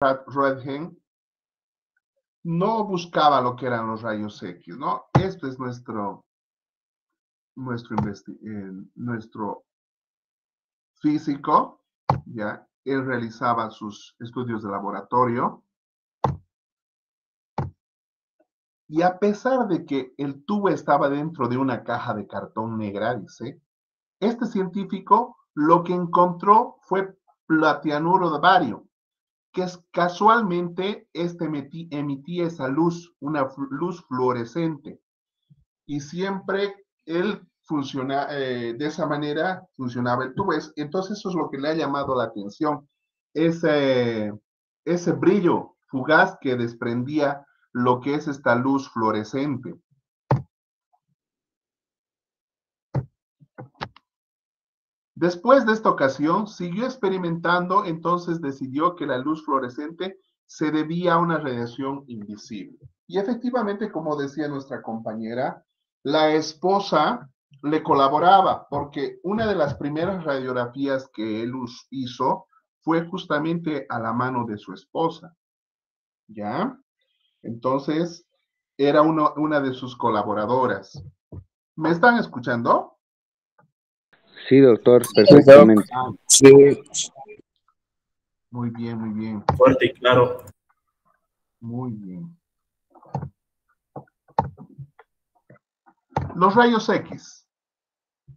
Roentgen no buscaba lo que eran los rayos X, ¿no? Esto es nuestro, nuestro, eh, nuestro físico, ¿ya? Él realizaba sus estudios de laboratorio. Y a pesar de que el tubo estaba dentro de una caja de cartón negra, dice, este científico lo que encontró fue platianuro de bario, que es, casualmente este emitía esa luz, una luz fluorescente. Y siempre él funciona, eh, de esa manera funcionaba el tubo. Entonces eso es lo que le ha llamado la atención, ese, ese brillo fugaz que desprendía lo que es esta luz fluorescente. Después de esta ocasión, siguió experimentando, entonces decidió que la luz fluorescente se debía a una radiación invisible. Y efectivamente, como decía nuestra compañera, la esposa le colaboraba, porque una de las primeras radiografías que él hizo fue justamente a la mano de su esposa. ¿Ya? Entonces, era una de sus colaboradoras. ¿Me están escuchando? Sí, doctor, perfectamente. Sí. Muy bien, muy bien. Fuerte y claro. Muy bien. Los rayos X.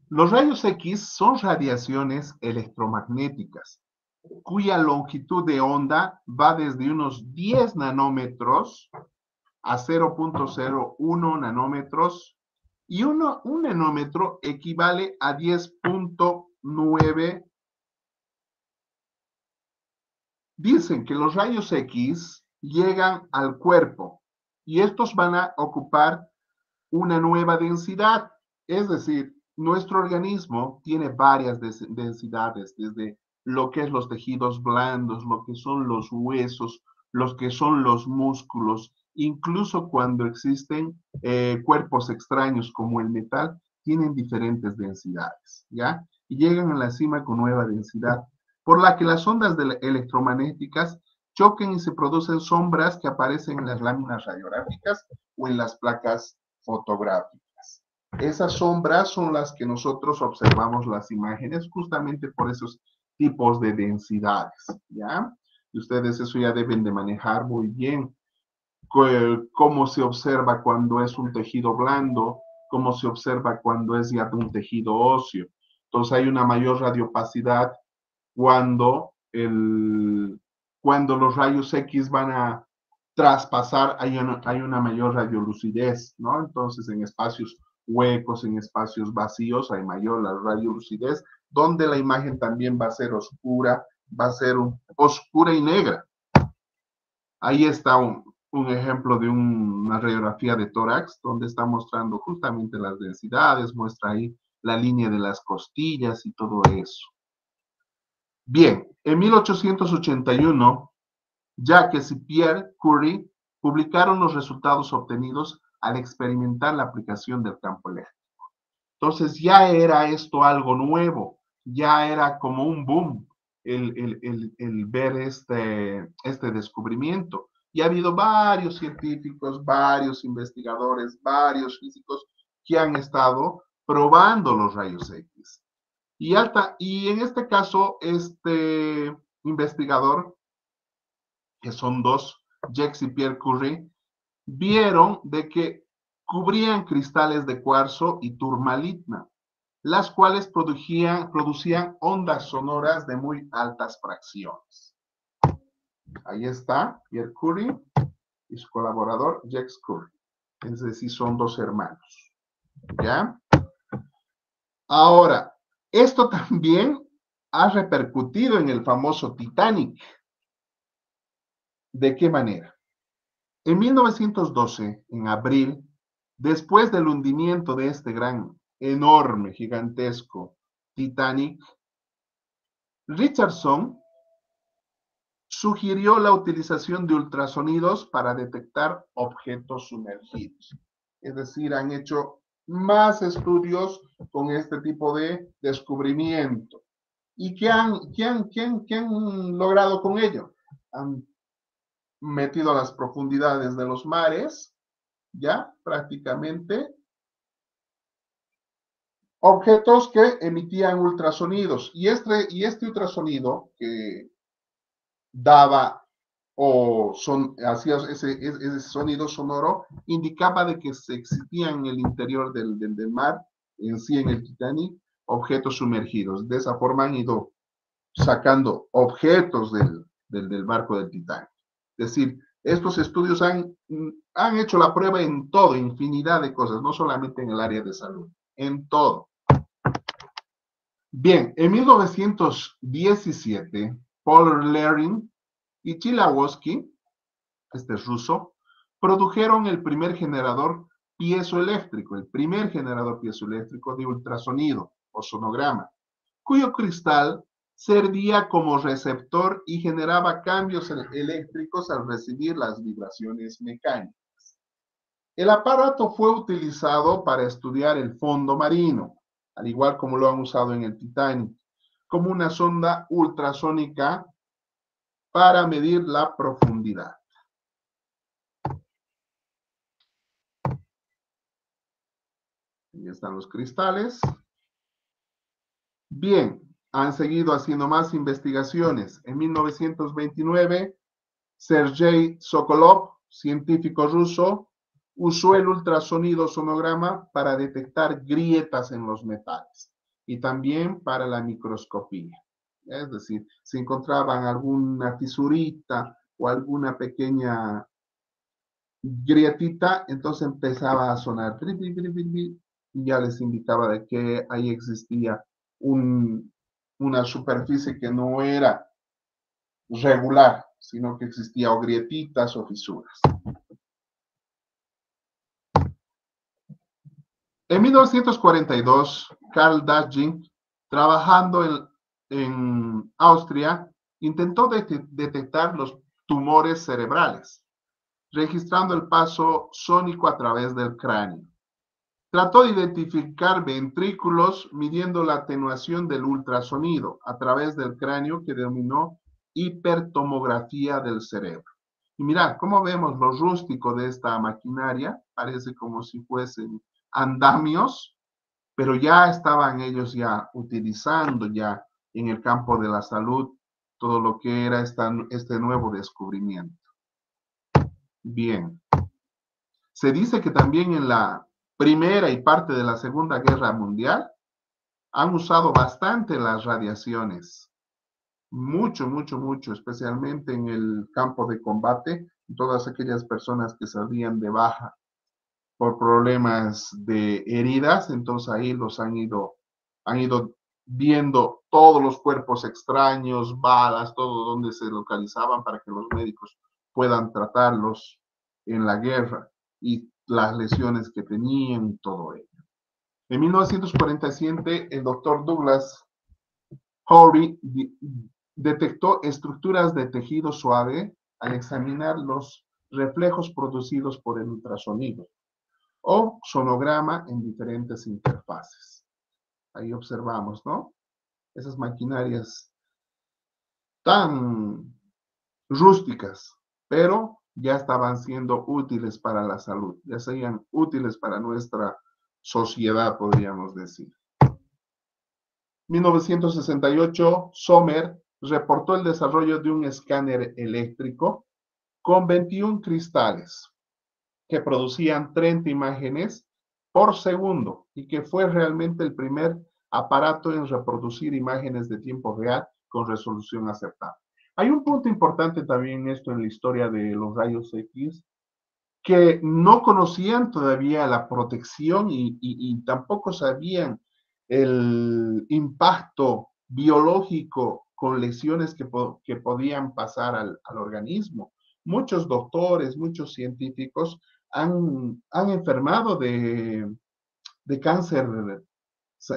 Los rayos X son radiaciones electromagnéticas cuya longitud de onda va desde unos 10 nanómetros a 0.01 nanómetros y uno, un nanómetro equivale a 10.9. Dicen que los rayos X llegan al cuerpo y estos van a ocupar una nueva densidad. Es decir, nuestro organismo tiene varias densidades, desde lo que es los tejidos blandos, lo que son los huesos, los que son los músculos, incluso cuando existen eh, cuerpos extraños como el metal, tienen diferentes densidades, ¿ya? Y llegan a la cima con nueva densidad, por la que las ondas electromagnéticas choquen y se producen sombras que aparecen en las láminas radiográficas o en las placas fotográficas. Esas sombras son las que nosotros observamos las imágenes justamente por esos tipos de densidades, ¿ya? Y ustedes eso ya deben de manejar muy bien cómo se observa cuando es un tejido blando, cómo se observa cuando es ya un tejido óseo. Entonces hay una mayor radiopacidad cuando, el, cuando los rayos X van a traspasar, hay una, hay una mayor radiolucidez, ¿no? Entonces en espacios huecos, en espacios vacíos, hay mayor la radiolucidez, donde la imagen también va a ser oscura, va a ser oscura y negra. Ahí está un, un ejemplo de una radiografía de tórax donde está mostrando justamente las densidades, muestra ahí la línea de las costillas y todo eso. Bien, en 1881, Jacques y Pierre Curie publicaron los resultados obtenidos al experimentar la aplicación del campo eléctrico. Entonces ya era esto algo nuevo, ya era como un boom el, el ver este, este descubrimiento. Y ha habido varios científicos, varios investigadores, varios físicos que han estado probando los rayos X. Y, alta, y en este caso, este investigador, que son dos, Jex y Pierre Curie, vieron de que cubrían cristales de cuarzo y turmalina, las cuales producían, producían ondas sonoras de muy altas fracciones. Ahí está Pierre Curie y su colaborador Jacques Curie. Es decir, son dos hermanos. ¿Ya? Ahora, esto también ha repercutido en el famoso Titanic. ¿De qué manera? En 1912, en abril, después del hundimiento de este gran, enorme, gigantesco Titanic, Richardson sugirió la utilización de ultrasonidos para detectar objetos sumergidos. Es decir, han hecho más estudios con este tipo de descubrimiento. ¿Y qué han, han, han logrado con ello? Han metido a las profundidades de los mares, ya prácticamente, objetos que emitían ultrasonidos. Y este, y este ultrasonido que daba o son, hacía ese, ese, sonido sonoro, indicaba de que se existían en el interior del, del, mar, en sí en el Titanic, objetos sumergidos. De esa forma han ido sacando objetos del, del, barco del Titanic. Es decir, estos estudios han, han hecho la prueba en todo, infinidad de cosas, no solamente en el área de salud, en todo. Bien, en 1917, Paul Lering y Chilawowski, este es ruso, produjeron el primer generador piezoeléctrico, el primer generador piezoeléctrico de ultrasonido o sonograma, cuyo cristal servía como receptor y generaba cambios eléctricos al recibir las vibraciones mecánicas. El aparato fue utilizado para estudiar el fondo marino, al igual como lo han usado en el Titanic, como una sonda ultrasónica para medir la profundidad. Ahí están los cristales. Bien, han seguido haciendo más investigaciones. En 1929, Sergei Sokolov, científico ruso, usó el ultrasonido sonograma para detectar grietas en los metales y también para la microscopía. Es decir, si encontraban alguna fisurita o alguna pequeña grietita, entonces empezaba a sonar y ya les indicaba de que ahí existía una superficie que no era regular, sino que existía grietitas o fisuras. En 1942, Carl Daging, trabajando en, Austria, intentó detectar los tumores cerebrales, registrando el paso sónico a través del cráneo. Trató de identificar ventrículos midiendo la atenuación del ultrasonido a través del cráneo que denominó hipertomografía del cerebro. Y mirad, cómo vemos lo rústico de esta maquinaria, parece como si fuesen andamios, pero ya estaban ellos ya utilizando ya en el campo de la salud todo lo que era esta, este nuevo descubrimiento. Bien. Se dice que también en la Primera y parte de la Segunda Guerra Mundial han usado bastante las radiaciones. Mucho, mucho, mucho, especialmente en el campo de combate, todas aquellas personas que salían de baja por problemas de heridas, entonces ahí los han ido, han ido viendo todos los cuerpos extraños, balas, todo donde se localizaban para que los médicos puedan tratarlos en la guerra y las lesiones que tenían y todo ello. En 1947, el doctor Douglas Howry detectó estructuras de tejido suave al examinar los reflejos producidos por el ultrasonido o sonograma en diferentes interfaces. Ahí observamos, ¿no? Esas maquinarias tan rústicas, pero ya estaban siendo útiles para la salud, ya serían útiles para nuestra sociedad, podríamos decir. 1968, Sommer reportó el desarrollo de un escáner eléctrico con 21 cristales que producían 30 imágenes por segundo y que fue realmente el primer aparato en reproducir imágenes de tiempo real con resolución aceptable. Hay un punto importante también esto en la historia de los rayos X, que no conocían todavía la protección y, tampoco sabían el impacto biológico con lesiones que, que podían pasar al, al, organismo. Muchos doctores, muchos científicos han, enfermado de, cáncer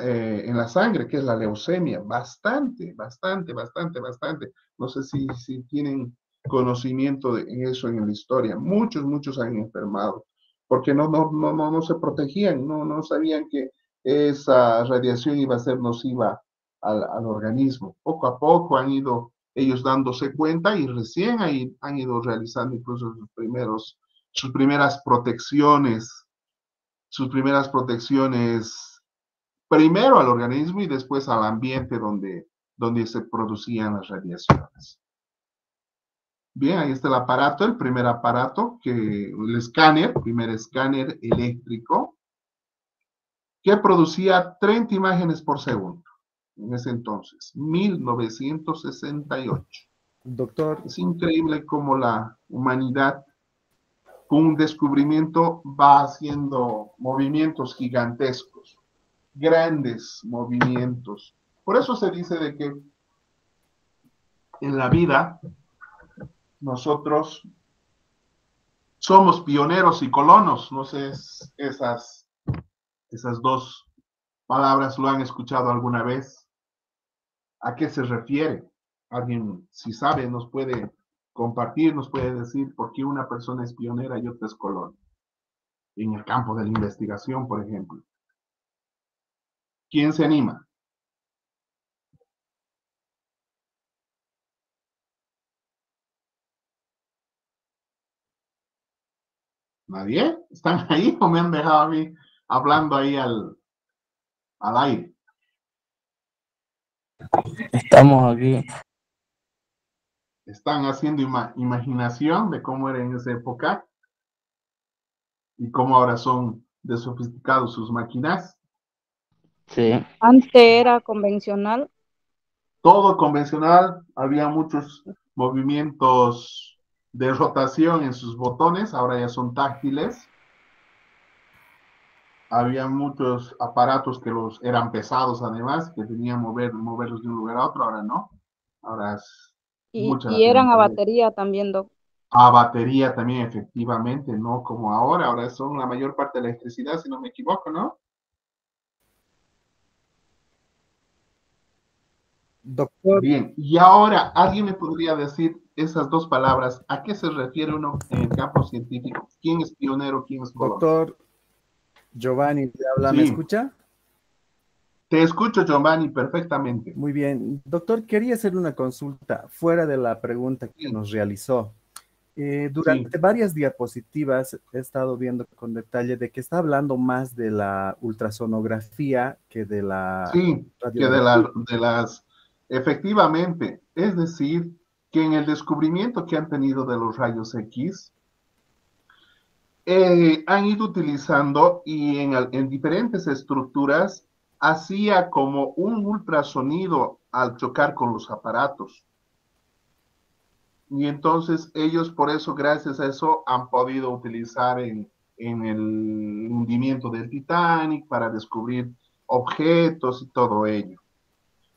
eh, en la sangre, que es la leucemia, bastante, bastante, bastante, bastante. No sé si, si tienen conocimiento de eso en la historia. Muchos, muchos han enfermado porque no, no, no, no, no se protegían, no, no sabían que esa radiación iba a ser nociva al, al organismo. Poco a poco han ido ellos dándose cuenta y recién ahí han ido realizando incluso sus primeros, sus primeras protecciones, sus primeras protecciones primero al organismo y después al ambiente donde, donde se producían las radiaciones. Bien, ahí está el aparato, el primer aparato, que el escáner, primer escáner eléctrico, que producía 30 imágenes por segundo en ese entonces, 1968. Doctor. Es increíble cómo la humanidad, un descubrimiento, va haciendo movimientos gigantescos, grandes movimientos. Por eso se dice de que en la vida nosotros somos pioneros y colonos. No sé, esas, esas dos palabras lo han escuchado alguna vez. ¿A qué se refiere? Alguien, si sabe, nos puede compartir, nos puede decir por qué una persona es pionera y otra es colón. En el campo de la investigación, por ejemplo. ¿Quién se anima? ¿Nadie? ¿Están ahí o me han dejado a mí hablando ahí al, al aire? Estamos aquí. ¿Están haciendo imaginación de cómo era en esa época? ¿Y cómo ahora son de sofisticados sus máquinas? Sí. Antes era convencional. Todo convencional, había muchos movimientos de rotación en sus botones, ahora ya son táctiles. Había muchos aparatos que los eran pesados además, que tenían mover, moverlos de un lugar a otro, ahora no. Ahora es y, y eran a batería también, Doc. A batería también, efectivamente, no como ahora. Ahora son la mayor parte de la electricidad, si no me equivoco, ¿no? Doctor. Bien, y ahora, ¿alguien me podría decir esas dos palabras, ¿a qué se refiere uno en el campo científico? ¿Quién es pionero, quién es colón? Doctor Giovanni, ¿te habla? ¿Me escucha? Te escucho, Giovanni, perfectamente. Muy bien. Doctor, quería hacer una consulta fuera de la pregunta que nos realizó. Eh, durante varias diapositivas he estado viendo con detalle de que está hablando más de la ultrasonografía que de la... Sí, que de, la, de las... Efectivamente, es decir, que en el descubrimiento que han tenido de los rayos X, eh, han ido utilizando y en, en diferentes estructuras hacía como un ultrasonido al chocar con los aparatos. Y entonces ellos por eso, gracias a eso, han podido utilizar en, el hundimiento del Titanic para descubrir objetos y todo ello.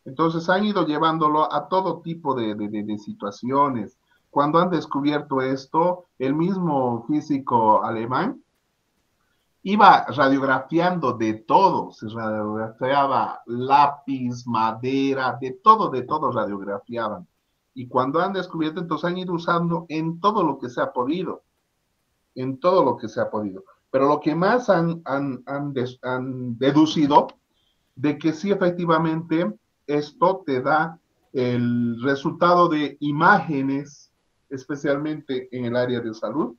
Entonces han ido llevándolo a todo tipo de, situaciones. Cuando han descubierto esto, el mismo físico alemán iba radiografiando de todo, se radiografiaba lápiz, madera, de todo, de todo radiografiaban. Y cuando han descubierto, entonces han ido usando en todo lo que se ha podido, en todo lo que se ha podido. Pero lo que más han, han, han deducido de que sí efectivamente esto te da el resultado de imágenes, especialmente en el área de salud,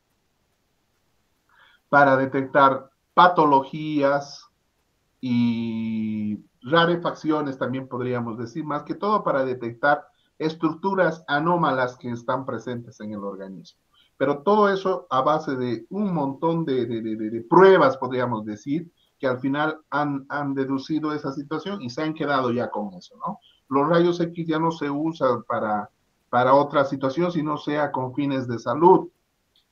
para detectar patologías y rarefacciones, también podríamos decir, más que todo para detectar estructuras anómalas que están presentes en el organismo. Pero todo eso a base de un montón de, pruebas, podríamos decir, que al final han, han, deducido esa situación y se han quedado ya con eso, ¿no? Los rayos X ya no se usan para, para otra situación, sino sea con fines de salud.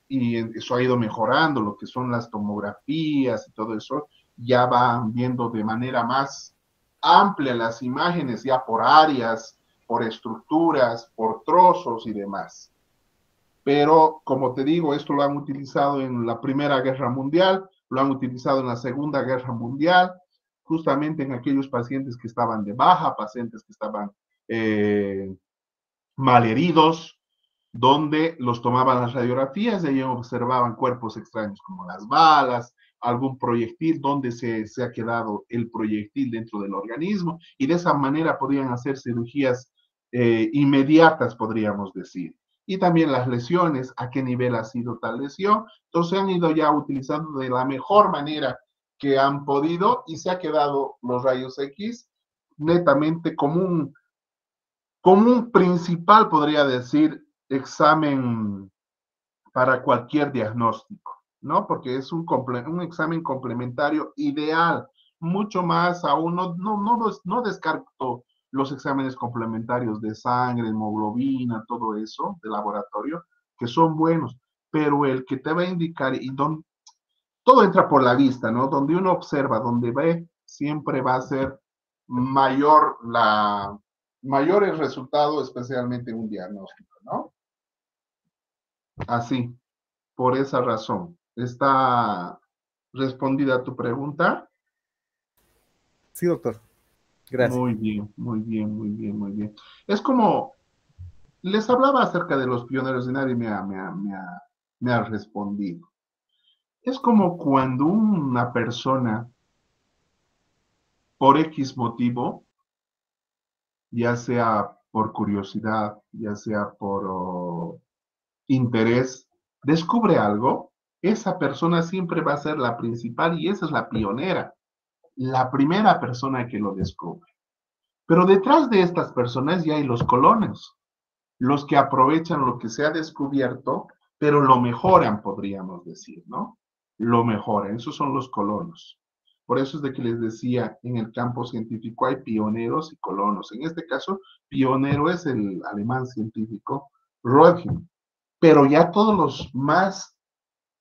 Y eso ha ido mejorando, lo que son las tomografías y todo eso, ya van viendo de manera más amplia las imágenes, ya por áreas, por estructuras, por trozos y demás. Pero, como te digo, esto lo han utilizado en la Primera Guerra Mundial, lo han utilizado en la Segunda Guerra Mundial, justamente en aquellos pacientes que estaban de baja, pacientes que estaban eh, malheridos, donde los tomaban las radiografías y ahí observaban cuerpos extraños como las balas, algún proyectil, donde se, se, ha quedado el proyectil dentro del organismo, y de esa manera podían hacer cirugías eh, inmediatas, podríamos decir. Y también las lesiones, a qué nivel ha sido tal lesión. Entonces han ido ya utilizando de la mejor manera que han podido y se ha quedado los rayos X netamente como un, como un principal, podría decir, examen para cualquier diagnóstico, ¿no? Porque es un, examen complementario ideal, mucho más aún, no, no, no, no descarto los exámenes complementarios de sangre, hemoglobina, todo eso de laboratorio, que son buenos, pero el que te va a indicar y donde todo entra por la vista, ¿no? Donde uno observa, donde ve, siempre va a ser mayor la mayor el resultado, especialmente un diagnóstico, ¿no? Así, por esa razón. ¿Está respondida tu pregunta? Sí, doctor. Gracias. Muy bien, muy bien, muy bien, muy bien. Es como, les hablaba acerca de los pioneros y nadie me ha, me me ha respondido. Es como cuando una persona, por X motivo, ya sea por curiosidad, ya sea por oh, interés, descubre algo, esa persona siempre va a ser la principal y esa es la pionera, la primera persona que lo descubre. Pero detrás de estas personas ya hay los colonos, los que aprovechan lo que se ha descubierto, pero lo mejoran, podríamos decir, ¿no? Lo mejoran, esos son los colonos. Por eso es de que les decía, en el campo científico hay pioneros y colonos. En este caso, pionero es el alemán científico Röntgen, pero ya todos los más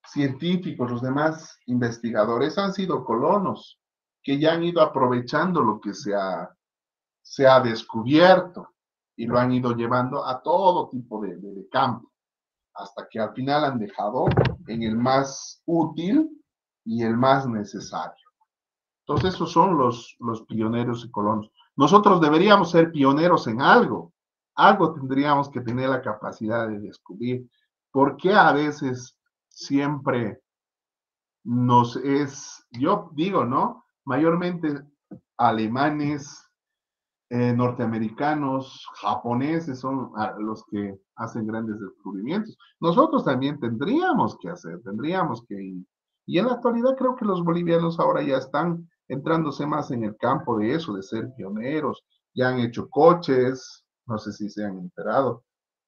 científicos, los demás investigadores han sido colonos, que ya han ido aprovechando lo que se ha, se ha descubierto y lo han ido llevando a todo tipo de, de campo, hasta que al final han dejado en el más útil y el más necesario. Entonces, esos son los, los pioneros y colonos. Nosotros deberíamos ser pioneros en algo. Algo tendríamos que tener la capacidad de descubrir. ¿Por qué a veces siempre nos es, yo digo, ¿no? Mayormente alemanes, eh, norteamericanos, japoneses son los que hacen grandes descubrimientos. Nosotros también tendríamos que hacer, tendríamos que ir. Y en la actualidad creo que los bolivianos ahora ya están entrándose más en el campo de eso, de ser pioneros. Ya han hecho coches, no sé si se han enterado,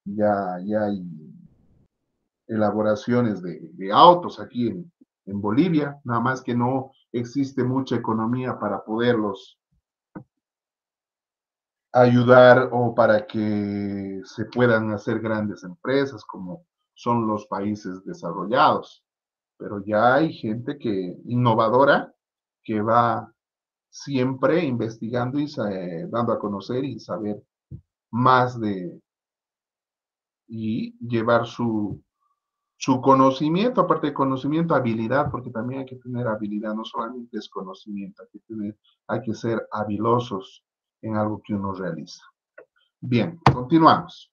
ya, ya hay elaboraciones de, autos aquí en, Bolivia, nada más que no existe mucha economía para poderlos ayudar o para que se puedan hacer grandes empresas como son los países desarrollados. Pero ya hay gente que innovadora que va siempre investigando y dando a conocer y saber más de y llevar su, su conocimiento, aparte de conocimiento, habilidad, porque también hay que tener habilidad, no solamente es conocimiento, hay que, tener, hay que ser habilosos en algo que uno realiza. Bien, continuamos.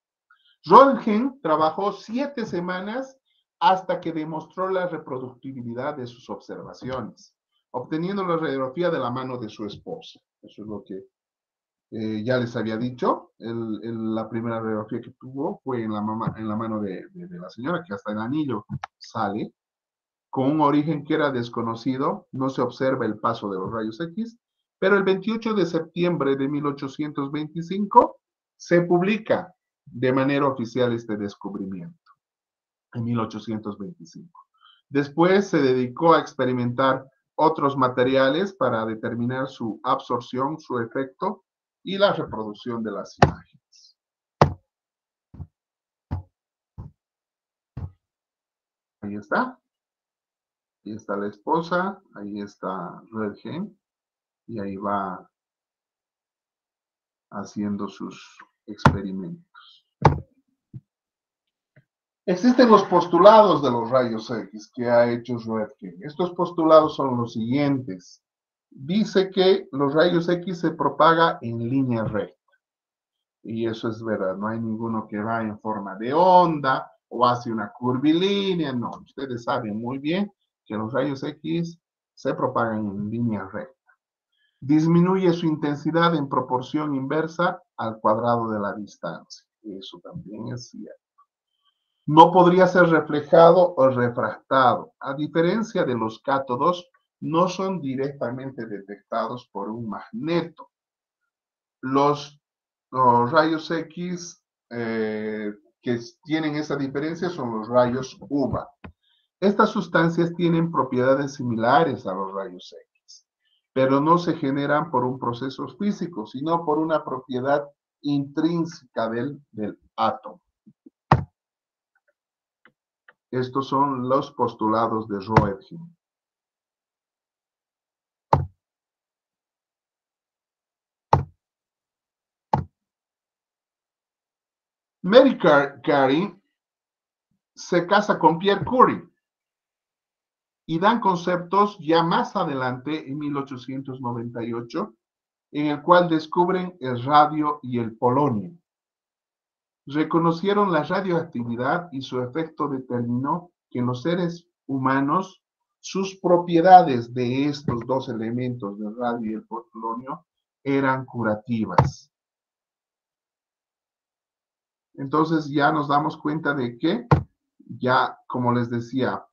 Röntgen trabajó siete semanas hasta que demostró la reproductibilidad de sus observaciones obteniendo la radiografía de la mano de su esposa. Eso es lo que eh, ya les había dicho. la primera radiografía que tuvo fue en la, mano de, de, la señora, que hasta el anillo sale, con un origen que era desconocido, no se observa el paso de los rayos X, pero el 28 de septiembre de 1825 se publica de manera oficial este descubrimiento, en 1825. Después se dedicó a experimentar otros materiales para determinar su absorción, su efecto y la reproducción de las imágenes. Ahí está. Ahí está la esposa, ahí está Redgen y ahí va haciendo sus experimentos. Existen los postulados de los rayos X que ha hecho Röntgen. Estos postulados son los siguientes. Dice que los rayos X se propaga en línea recta. Y eso es verdad, no hay ninguno que va en forma de onda o hace una curvilínea, no. Ustedes saben muy bien que los rayos X se propagan en línea recta. disminuye su intensidad en proporción inversa al cuadrado de la distancia. Eso también es cierto. No podría ser reflejado o refractado. A diferencia de los cátodos, no son directamente detectados por un magneto. Los, rayos X eh, que tienen esa diferencia son los rayos UVA. Estas sustancias tienen propiedades similares a los rayos X, pero no se generan por un proceso físico, sino por una propiedad intrínseca del, del átomo. Estos son los postulados de Roentgen. Mary Carey se casa con Pierre Curie y dan conceptos ya más adelante, en 1898, en el cual descubren el radio y el polonio. Reconocieron la radioactividad y su efecto determinó que en los seres humanos sus propiedades de estos dos elementos, el radio y el polonio, eran curativas. Entonces ya nos damos cuenta de que ya, como les decía,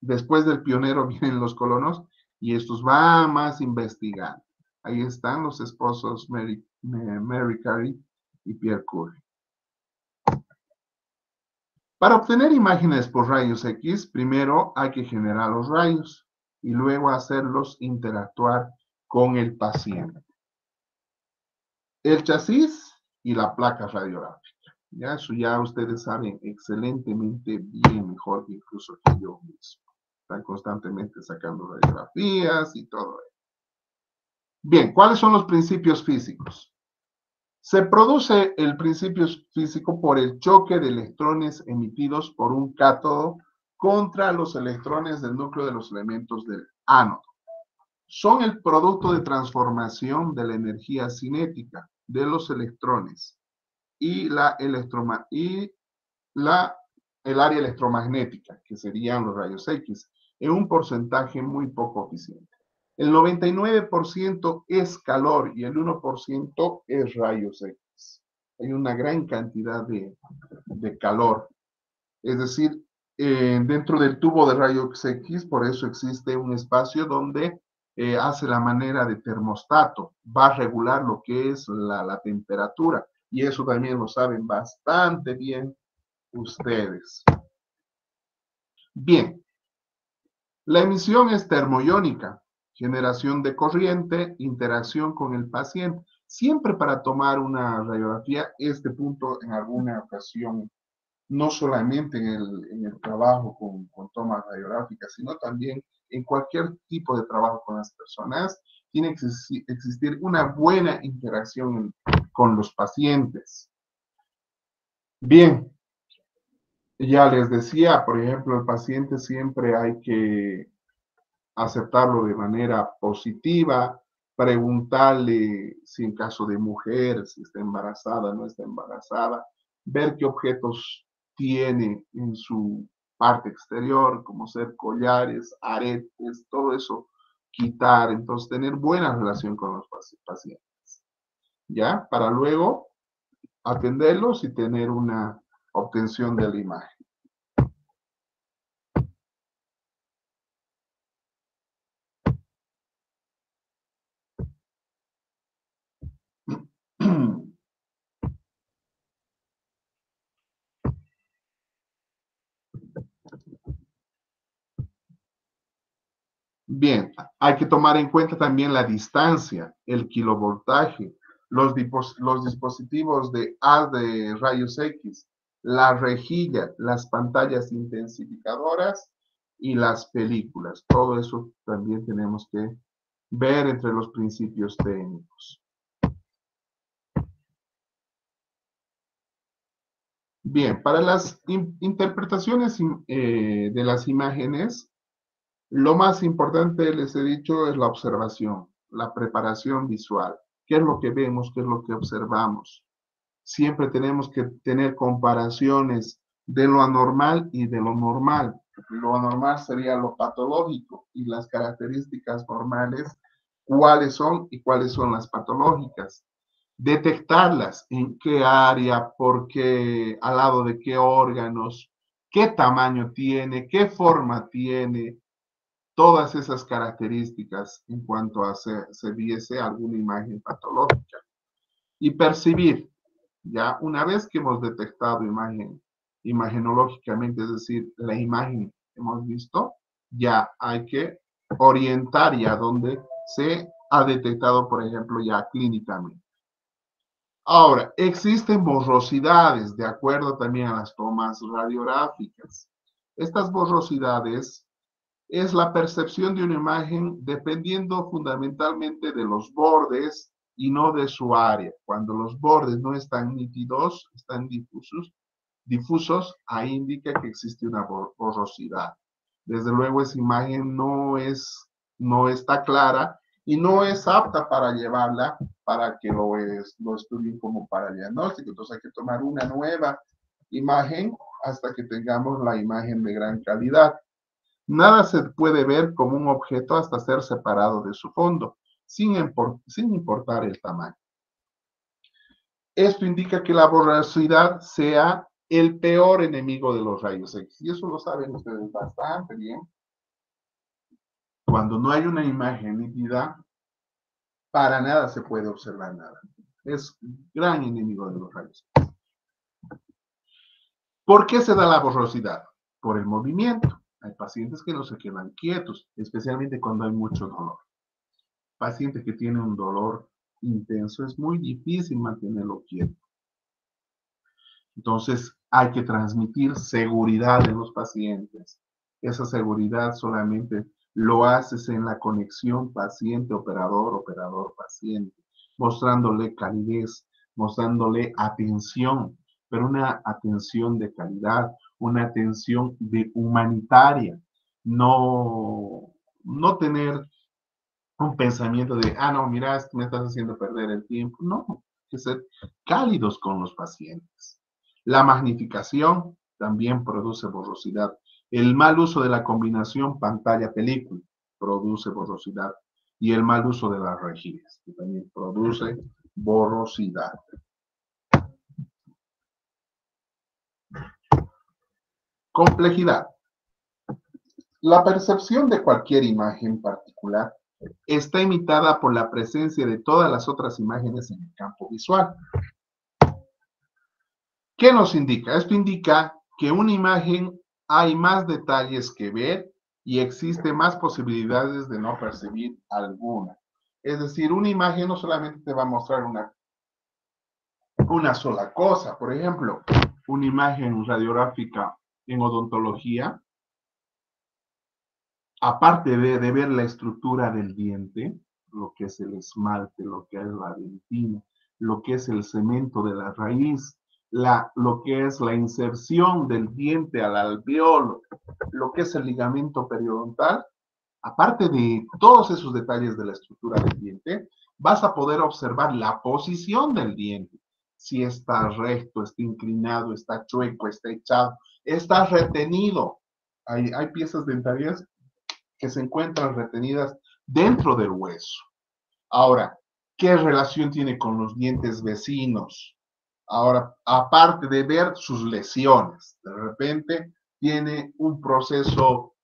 después del pionero vienen los colonos y estos van más investigando. Ahí están los esposos Mary, Mary Carey y Pierre Curie. Para obtener imágenes por rayos X, primero hay que generar los rayos y luego hacerlos interactuar con el paciente. El chasis y la placa radiográfica. Ya, eso ya ustedes saben excelentemente bien, mejor incluso que yo mismo. Están constantemente sacando radiografías y todo eso. Bien, ¿cuáles son los principios físicos? Se produce el principio físico por el choque de electrones emitidos por un cátodo contra los electrones del núcleo de los elementos del ánodo. Son el producto de transformación de la energía cinética de los electrones y la el área electromagnética, que serían los rayos X, en un porcentaje muy poco eficiente. El 99% es calor y el 1% es rayos X. Hay una gran cantidad de, de calor. Es decir, eh, dentro del tubo de rayos X, por eso existe un espacio donde eh, hace la manera de termostato, va a regular lo que es la, la temperatura y eso también lo saben bastante bien ustedes. Bien, la emisión es termoiónica, generación de corriente, interacción con el paciente. Siempre para tomar una radiografía, este punto en alguna ocasión, no solamente en el, trabajo con, con tomas radiográficas, sino también en cualquier tipo de trabajo con las personas, tiene que existir una buena interacción con los pacientes. Bien, ya les decía, por ejemplo, el paciente siempre hay que aceptarlo de manera positiva, preguntarle si en caso de mujer, si está embarazada, no está embarazada, ver qué objetos tiene en su parte exterior, como ser collares, aretes, todo eso quitar, entonces tener buena relación con los pacientes, ¿ya? Para luego atenderlos y tener una obtención de la imagen. Bien, hay que tomar en cuenta también la distancia, el kilovoltaje, los, dispositivos de haz de rayos X, la rejilla, las pantallas intensificadoras y las películas. Todo eso también tenemos que ver entre los principios técnicos. Bien, para las interpretaciones eh, de las imágenes, lo más importante, les he dicho, es la observación, la preparación visual. ¿Qué es lo que vemos? ¿Qué es lo que observamos? Siempre tenemos que tener comparaciones de lo anormal y de lo normal. Lo anormal sería lo patológico y las características normales cuáles son y cuáles son las patológicas. Detectarlas, en qué área, por qué, al lado de qué órganos, qué tamaño tiene, qué forma tiene, todas esas características en cuanto a se, se viese alguna imagen patológica. Y percibir, ya una vez que hemos detectado imagen, imagenológicamente, es decir, la imagen que hemos visto, ya hay que orientar ya donde se ha detectado, por ejemplo, ya clínicamente. Ahora, existen borrosidades de acuerdo también a las tomas radiográficas. Estas borrosidades es la percepción de una imagen dependiendo fundamentalmente de los bordes y no de su área. Cuando los bordes no están nítidos, están difusos, difusos ahí indica que existe una borrosidad. Desde luego esa imagen no es no está clara y no es apta para llevarla para que lo, es, lo estudien como para diagnóstico. Entonces hay que tomar una nueva imagen hasta que tengamos la imagen de gran calidad. Nada se puede ver como un objeto hasta ser separado de su fondo, sin, importar el tamaño. Esto indica que la borrosidad sea el peor enemigo de los rayos X. Y eso lo saben ustedes bastante bien. Cuando no hay una imagen nítida, para nada se puede observar nada. Es gran enemigo de los rayos X. ¿Por qué se da la borrosidad? Por el movimiento. Hay pacientes que no se quedan quietos, especialmente cuando hay mucho dolor. Paciente que tiene un dolor intenso es muy difícil mantenerlo quieto. Entonces hay que transmitir seguridad en los pacientes. Esa seguridad solamente lo haces en la conexión paciente-operador, operador-paciente, mostrándole calidez, mostrándole atención, pero una atención de calidad, una atención de humanitaria, no, no tener un pensamiento de, ah, no, mira, me estás haciendo perder el tiempo. No, hay que ser cálidos con los pacientes. La magnificación también produce borrosidad. El mal uso de la combinación pantalla-película produce borrosidad. Y el mal uso de las rejillas, que también produce borrosidad. Complejidad. La percepción de cualquier imagen particular está imitada por la presencia de todas las otras imágenes en el campo visual. ¿Qué nos indica? Esto indica que una imagen hay más detalles que ver y existe más posibilidades de no percibir alguna. Es decir, una imagen no solamente te va a mostrar una, una sola cosa. Por ejemplo, una imagen radiográfica en odontología, aparte de, ver la estructura del diente, lo que es el esmalte, lo que es la dentina, lo que es el cemento de la raíz, la, lo que es la inserción del diente al alveolo, lo que es el ligamento periodontal, aparte de todos esos detalles de la estructura del diente, vas a poder observar la posición del diente. Si está recto, está inclinado, está chueco, está echado, está retenido. Hay, hay piezas dentarias que se encuentran retenidas dentro del hueso. Ahora, ¿qué relación tiene con los dientes vecinos? Ahora, aparte de ver sus lesiones, de repente tiene un proceso,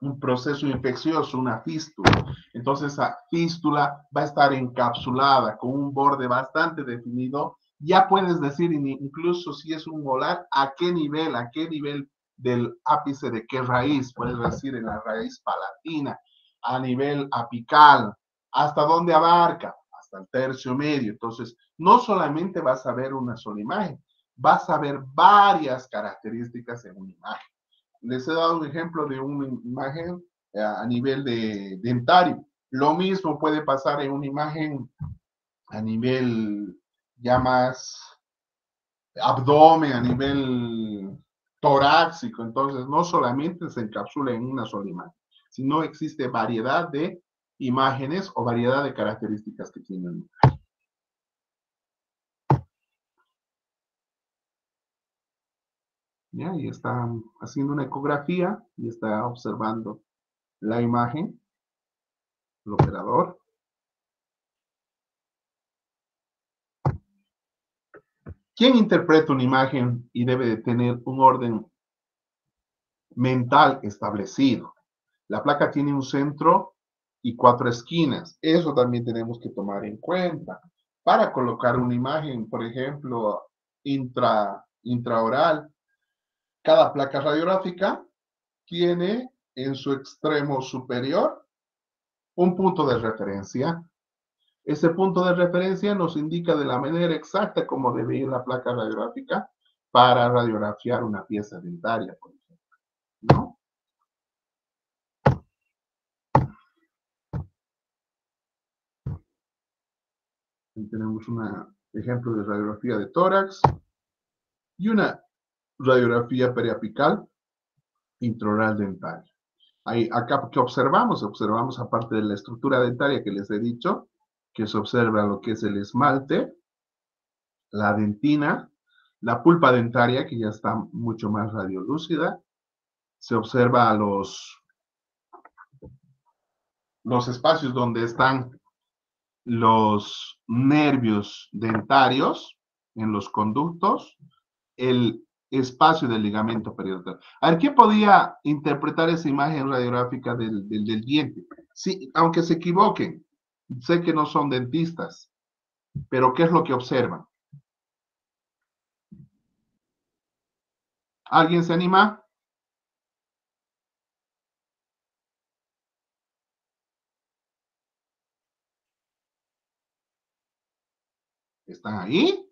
un proceso infeccioso, una fístula. Entonces, esa fístula va a estar encapsulada con un borde bastante definido ya puedes decir incluso si es un molar, a qué nivel, a qué nivel del ápice de qué raíz, puedes decir en la raíz palatina, a nivel apical, hasta dónde abarca, hasta el tercio medio. Entonces, no solamente vas a ver una sola imagen, vas a ver varias características en una imagen. Les he dado un ejemplo de una imagen eh, a nivel de dentario. Lo mismo puede pasar en una imagen a nivel ya más abdomen, a nivel torácico. Entonces, no solamente se encapsula en una sola imagen, sino existe variedad de imágenes o variedad de características que tienen. ¿Ya? Y está haciendo una ecografía y está observando la imagen, el operador, ¿Quién interpreta una imagen y debe de tener un orden mental establecido? La placa tiene un centro y cuatro esquinas. Eso también tenemos que tomar en cuenta. Para colocar una imagen, por ejemplo, intra, intraoral, cada placa radiográfica tiene en su extremo superior un punto de referencia. Ese punto de referencia nos indica de la manera exacta cómo debe ir la placa radiográfica para radiografiar una pieza dentaria, por ejemplo. ¿No? tenemos un ejemplo de radiografía de tórax y una radiografía periapical intraoral dentaria. Ahí, acá, ¿qué observamos? Observamos, aparte de la estructura dentaria que les he dicho, que se observa lo que es el esmalte, la dentina, la pulpa dentaria, que ya está mucho más radiolúcida, se observa los, los espacios donde están los nervios dentarios en los conductos, el espacio del ligamento periodontal. A ver, ¿quién podía interpretar esa imagen radiográfica del, del, diente? Sí, aunque se equivoquen, sé que no son dentistas, pero ¿qué es lo que observan? ¿Alguien se anima? ¿Están ahí?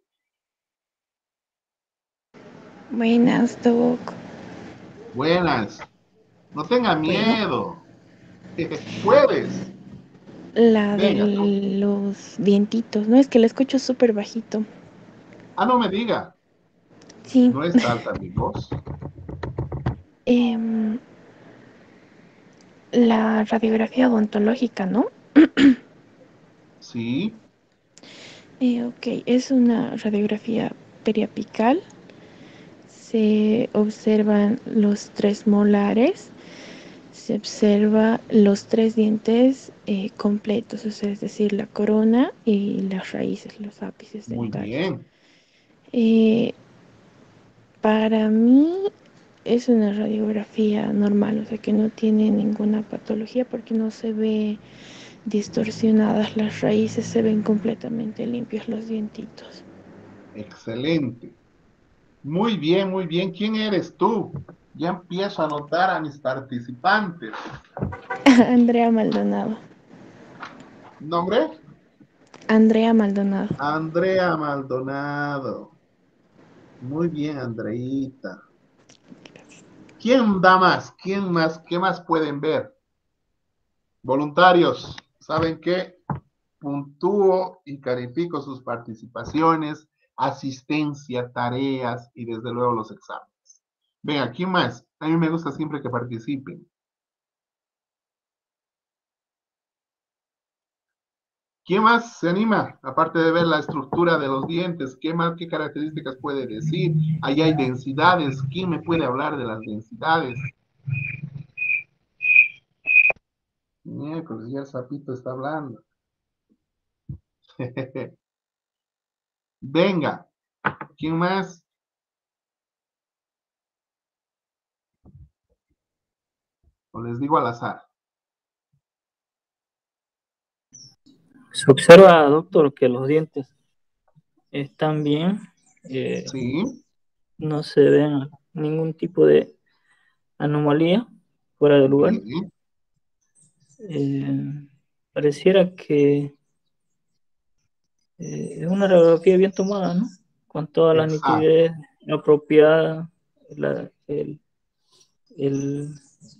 Buenas, Doc. Buenas. No tenga miedo. Puedes. La de los dientitos. No, es que la escucho súper bajito. Ah, no me diga. Sí. ¿No es alta mi voz? Em, la radiografía odontológica, ¿no? sí. Eh, ok, es una radiografía periapical se observan los tres molares, se observa los tres dientes eh, completos, es decir, la corona y las raíces, los ápices Muy bien. Eh, para mí es una radiografía normal, o sea que no tiene ninguna patología porque no se ve distorsionadas las raíces, se ven completamente limpios los dientitos. Excelente. Muy bien, muy bien. ¿Quién eres tú? Ya empiezo a anotar a mis participantes. Andrea Maldonado. ¿Nombre? Andrea Maldonado. Andrea Maldonado. Muy bien, Andreita. ¿Quién da más? ¿Quién más? ¿Qué más pueden ver? Voluntarios, ¿saben qué? Puntúo y califico sus participaciones asistencia, tareas y desde luego los exámenes. Venga, ¿quién más? A mí me gusta siempre que participen. ¿Quién más se anima? Aparte de ver la estructura de los dientes, ¿qué más, qué características puede decir? Ahí hay densidades. ¿Quién me puede hablar de las densidades? Miércoles, ya el sapito está hablando. Venga, ¿quién más? O les digo al azar. Se observa, doctor, que los dientes están bien. Eh, sí. No se ven ningún tipo de anomalía fuera de lugar. Eh, pareciera que eh, es una radiografía bien tomada, ¿no? Con toda la nitidez apropiada, la,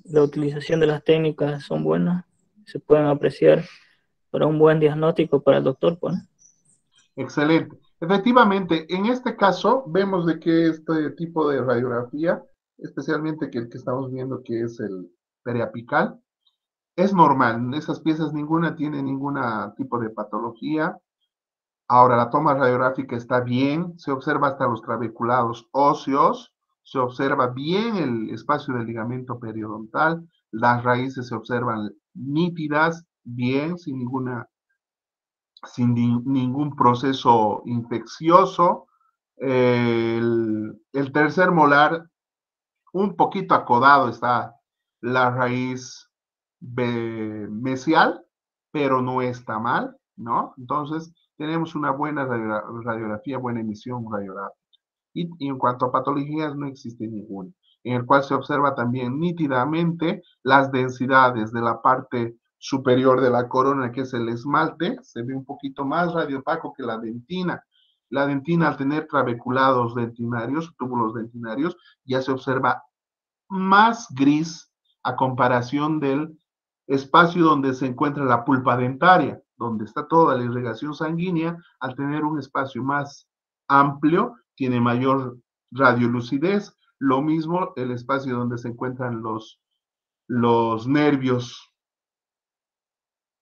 la utilización de las técnicas son buenas, se pueden apreciar para un buen diagnóstico para el doctor, pues. Excelente. Efectivamente, en este caso vemos de que este tipo de radiografía, especialmente que el que estamos viendo que es el periapical, es normal. Esas piezas ninguna tiene ningún tipo de patología, Ahora, la toma radiográfica está bien, se observa hasta los trabeculados óseos, se observa bien el espacio del ligamento periodontal, las raíces se observan nítidas, bien, sin ninguna sin ningún proceso infeccioso. el, el tercer molar, un poquito acodado está la raíz mesial, pero no está mal, ¿no? Entonces, tenemos una buena radiografía, buena emisión radiográfica. Y, en cuanto a patologías, no existe ninguna, en el cual se observa también nítidamente las densidades de la parte superior de la corona, que es el esmalte, se ve un poquito más radiopaco que la dentina. La dentina, al tener trabeculados dentinarios, túbulos dentinarios, ya se observa más gris a comparación del espacio donde se encuentra la pulpa dentaria, donde está toda la irrigación sanguínea, al tener un espacio más amplio, tiene mayor radiolucidez. Lo mismo el espacio donde se encuentran los, los nervios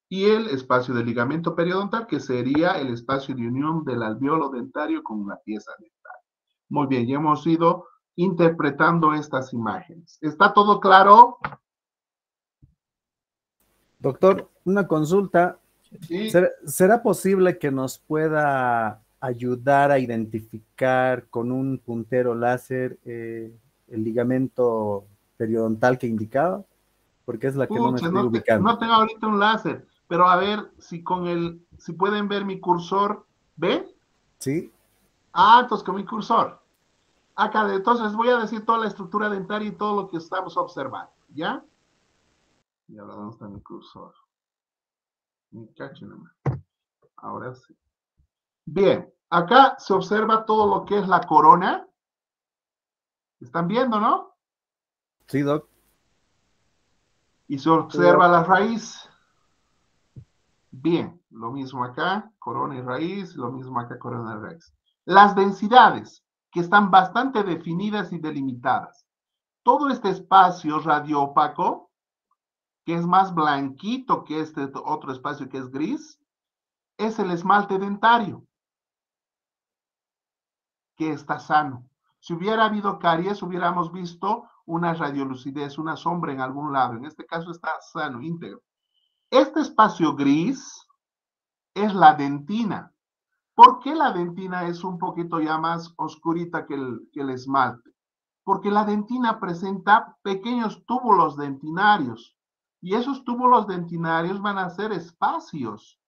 y el espacio del ligamento periodontal, que sería el espacio de unión del alveolo dentario con la pieza dental. Muy bien, ya hemos ido interpretando estas imágenes. ¿Está todo claro? Doctor, una consulta. ¿Será, posible que nos pueda ayudar a identificar con un puntero láser eh, el ligamento periodontal que indicaba? Porque es la que no me estoy ubicando. no tengo ahorita un láser, pero a ver si con el, si pueden ver mi cursor, ¿ve? Sí. Ah, entonces con mi cursor. Acá, entonces voy a decir toda la estructura dentaria y todo lo que estamos observando, ¿ya? Y ahora, ¿dónde está mi cursor? Mi cacho Ahora sí. Bien, acá se observa todo lo que es la corona. ¿Están viendo, no? Sí, Doc. Y se observa la raíz. Bien, lo mismo acá, corona y raíz, lo mismo acá, corona y raíz. Las densidades, que están bastante definidas y delimitadas. Todo este espacio radioopaco, que es más blanquito que este otro espacio que es gris, es el esmalte dentario, que está sano. Si hubiera habido caries, hubiéramos visto una radiolucidez, una sombra en algún lado. En este caso está sano, íntegro. Este espacio gris es la dentina. ¿Por qué la dentina es un poquito ya más oscurita que el, que el esmalte? Porque la dentina presenta pequeños túbulos dentinarios y esos túbulos dentinarios van a ser espacios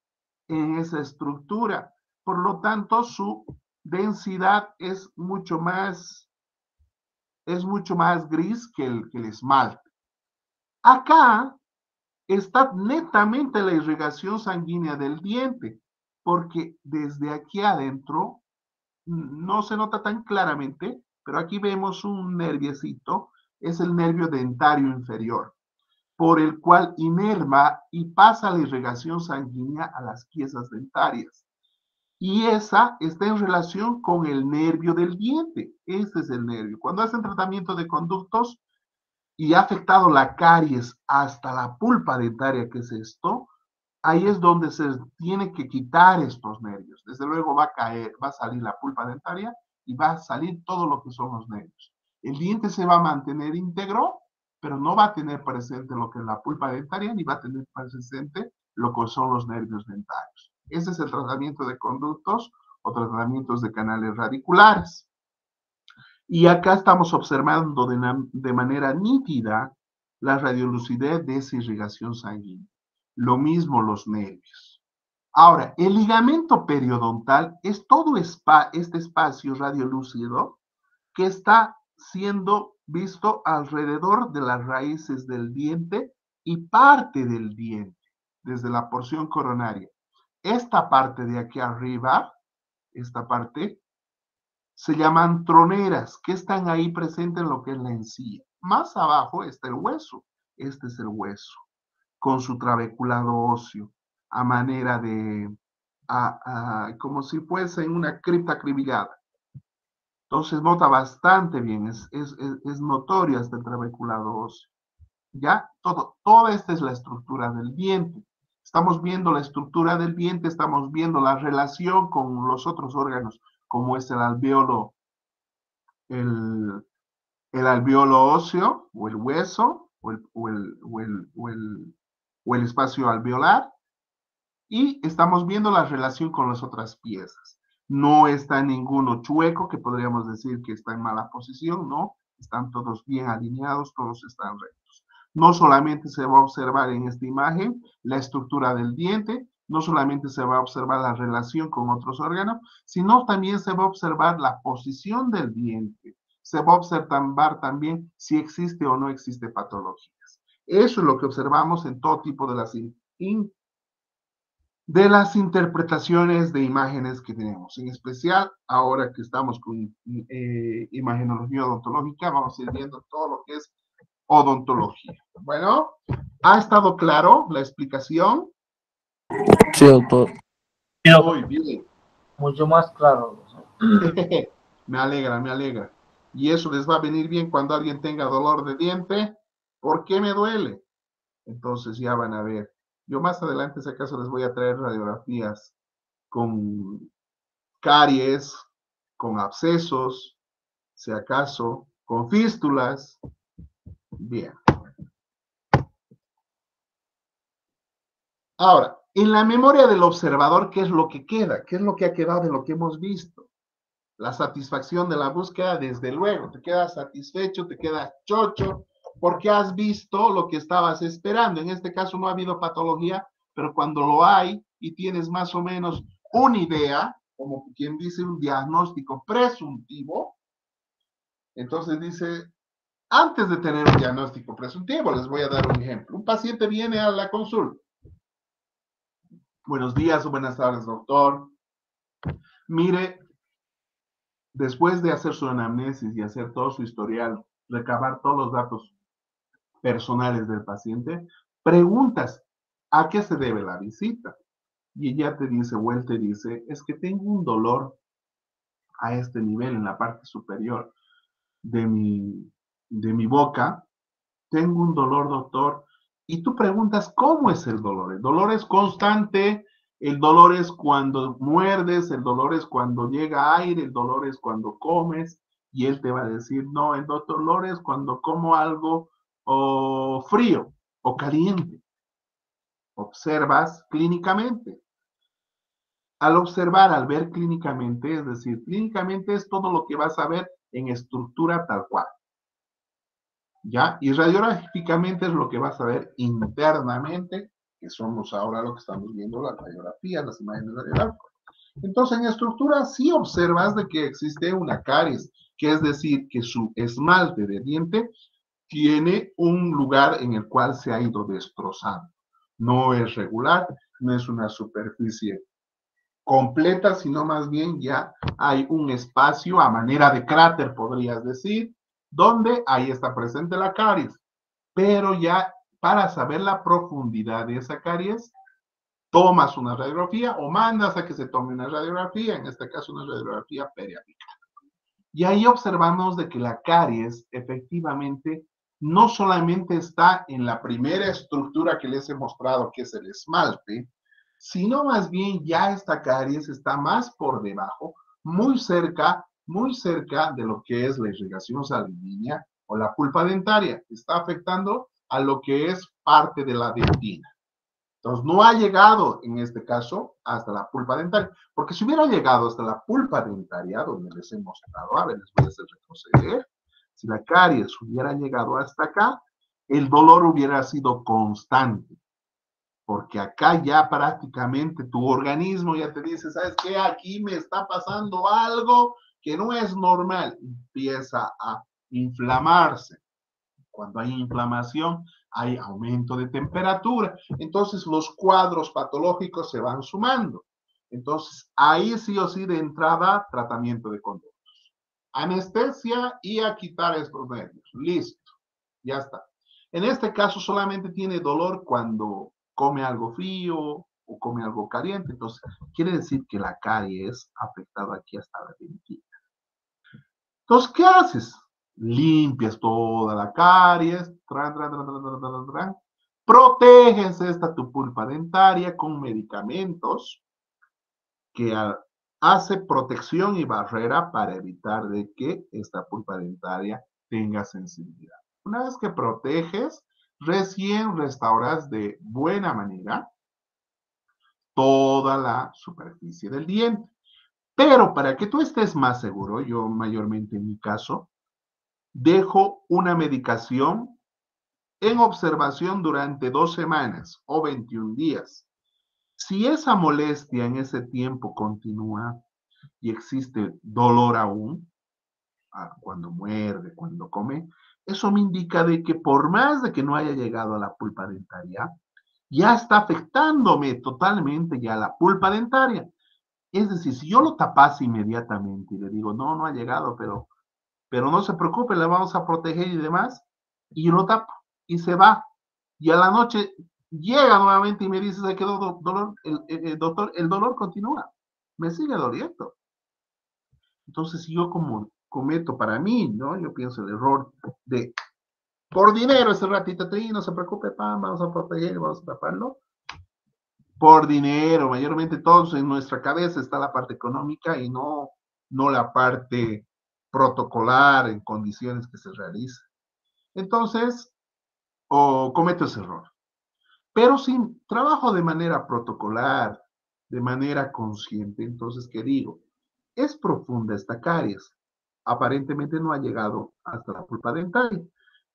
en esa estructura. Por lo tanto, su densidad es mucho más, es mucho más gris que el, que el esmalte. Acá está netamente la irrigación sanguínea del diente, porque desde aquí adentro no se nota tan claramente, pero aquí vemos un nerviecito, es el nervio dentario inferior, por el cual inerva y pasa la irrigación sanguínea a las piezas dentarias. Y esa está en relación con el nervio del diente. Este es el nervio. Cuando hacen tratamiento de conductos, y ha afectado la caries hasta la pulpa dentaria, que es esto, ahí es donde se tiene que quitar estos nervios. Desde luego va a caer, va a salir la pulpa dentaria y va a salir todo lo que son los nervios. El diente se va a mantener íntegro, pero no va a tener presente lo que es la pulpa dentaria ni va a tener presente lo que son los nervios dentarios. Ese es el tratamiento de conductos o tratamientos de canales radiculares. Y acá estamos observando de, manera nítida la radiolucidez de esa irrigación sanguínea. Lo mismo los nervios. Ahora, el ligamento periodontal es todo este espacio radiolúcido que está siendo visto alrededor de las raíces del diente y parte del diente, desde la porción coronaria. Esta parte de aquí arriba, esta parte, se llaman troneras, que están ahí presentes en lo que es la encía. Más abajo está el hueso. Este es el hueso, con su trabeculado óseo, a manera de, como si fuese una cripta acribillada. Entonces nota bastante bien, es, es, es, notorio este trabeculado óseo. ¿Ya? Todo, toda esta es la estructura del diente. Estamos viendo la estructura del diente, estamos viendo la relación con los otros órganos como es el alveolo, el, el alveolo óseo o el hueso o el, espacio alveolar y estamos viendo la relación con las otras piezas. no está ninguno chueco, que podríamos decir que está en mala posición, ¿no? Están todos bien alineados, todos están rectos. No solamente se va a observar en esta imagen la estructura del diente, no solamente se va a observar la relación con otros órganos, sino también se va a observar la posición del diente. Se va a observar también si existe o no existe patologías. Eso es lo que observamos en todo tipo de las de las interpretaciones de imágenes que tenemos. En especial, ahora que estamos con eh, imagenología odontológica, vamos a ir viendo todo lo que es odontología. Bueno, ¿ha estado claro la explicación? Sí, doctor. Muy bien. Mucho más claro. me alegra, me alegra. Y eso les va a venir bien cuando alguien tenga dolor de diente. ¿Por qué me duele? Entonces ya van a ver yo más adelante, si acaso, les voy a traer radiografías con caries, con abscesos, si acaso, con fístulas. Bien. Ahora, en la memoria del observador, ¿qué es lo que queda? ¿Qué es lo que ha quedado de lo que hemos visto? La satisfacción de la búsqueda, desde luego, te quedas satisfecho, te quedas chocho, porque has visto lo que estabas esperando. En este caso no ha habido patología, pero cuando lo hay y tienes más o menos una idea, como quien dice un diagnóstico presuntivo, entonces dice, antes de tener un diagnóstico presuntivo, les voy a dar un ejemplo. Un paciente viene a la consulta. Buenos días o buenas tardes, doctor. Mire, después de hacer su anamnesis y hacer todo su historial, recabar todos los datos personales del paciente, preguntas a qué se debe la visita. Y ella te dice, o él te dice, es que tengo un dolor a este nivel, en la parte superior de mi, de mi boca. Tengo un dolor, doctor. Y tú preguntas, ¿cómo es el dolor? El dolor es constante, el dolor es cuando muerdes, el dolor es cuando llega aire, el dolor es cuando comes. Y él te va a decir, no, el dolor es cuando como algo o frío o caliente. Observas clínicamente. Al observar, al ver clínicamente, es decir, clínicamente es todo lo que vas a ver en estructura tal cual. ¿Ya? Y radiográficamente es lo que vas a ver internamente, que somos ahora lo que estamos viendo, la radiografía, las imágenes radiográficas. Entonces, en estructura sí observas de que existe una caries, que es decir, que su esmalte de diente tiene un lugar en el cual se ha ido destrozando. No es regular, no es una superficie completa, sino más bien ya hay un espacio a manera de cráter, podrías decir, donde ahí está presente la caries. Pero ya para saber la profundidad de esa caries, tomas una radiografía o mandas a que se tome una radiografía, en este caso una radiografía periapical. Y ahí observamos de que la caries efectivamente no solamente está en la primera estructura que les he mostrado, que es el esmalte, sino más bien ya esta caries está más por debajo, muy cerca, muy cerca de lo que es la irrigación sanguínea o la pulpa dentaria. Está afectando a lo que es parte de la dentina. Entonces, no ha llegado en este caso hasta la pulpa dentaria, porque si hubiera llegado hasta la pulpa dentaria, donde les he mostrado, a ver, les voy a hacer retroceder, si la caries hubiera llegado hasta acá, el dolor hubiera sido constante, porque acá ya prácticamente tu organismo ya te dice, ¿sabes qué? Aquí me está pasando algo que no es normal. Empieza a inflamarse. Cuando hay inflamación, hay aumento de temperatura. Entonces los cuadros patológicos se van sumando. Entonces ahí sí o sí de entrada tratamiento de conducta anestesia y a quitar estos nervios. Listo, ya está. En este caso solamente tiene dolor cuando come algo frío o come algo caliente. Entonces, quiere decir que la caries ha afectado aquí hasta la dentina. Entonces, ¿qué haces? Limpias toda la caries, proteges esta tu pulpa dentaria con medicamentos que hace protección y barrera para evitar de que esta pulpa dentaria tenga sensibilidad. Una vez que proteges, recién restauras de buena manera toda la superficie del diente. Pero para que tú estés más seguro, yo mayormente en mi caso, dejo una medicación en observación durante dos semanas o 21 días. Si esa molestia en ese tiempo continúa y existe dolor aún, cuando muerde, cuando come, eso me indica de que por más de que no haya llegado a la pulpa dentaria, ya está afectándome totalmente ya la pulpa dentaria. Es decir, si yo lo tapase inmediatamente y le digo, no, no ha llegado, pero, pero no se preocupe, le vamos a proteger y demás, y yo lo tapo y se va. Y a la noche llega nuevamente y me dice, se quedó dolor, el, doctor, el dolor continúa, me sigue doliendo. Entonces, si yo como cometo para mí, ¿no? Yo pienso el error de, por dinero ese ratito, no se preocupe, vamos a proteger, vamos a taparlo. Por dinero, mayormente todos en nuestra cabeza está la parte económica y no, no la parte protocolar en condiciones que se realiza. Entonces, o cometo ese error. Pero si trabajo de manera protocolar, de manera consciente, entonces, ¿qué digo? Es profunda esta caries. Aparentemente no ha llegado hasta la pulpa dental,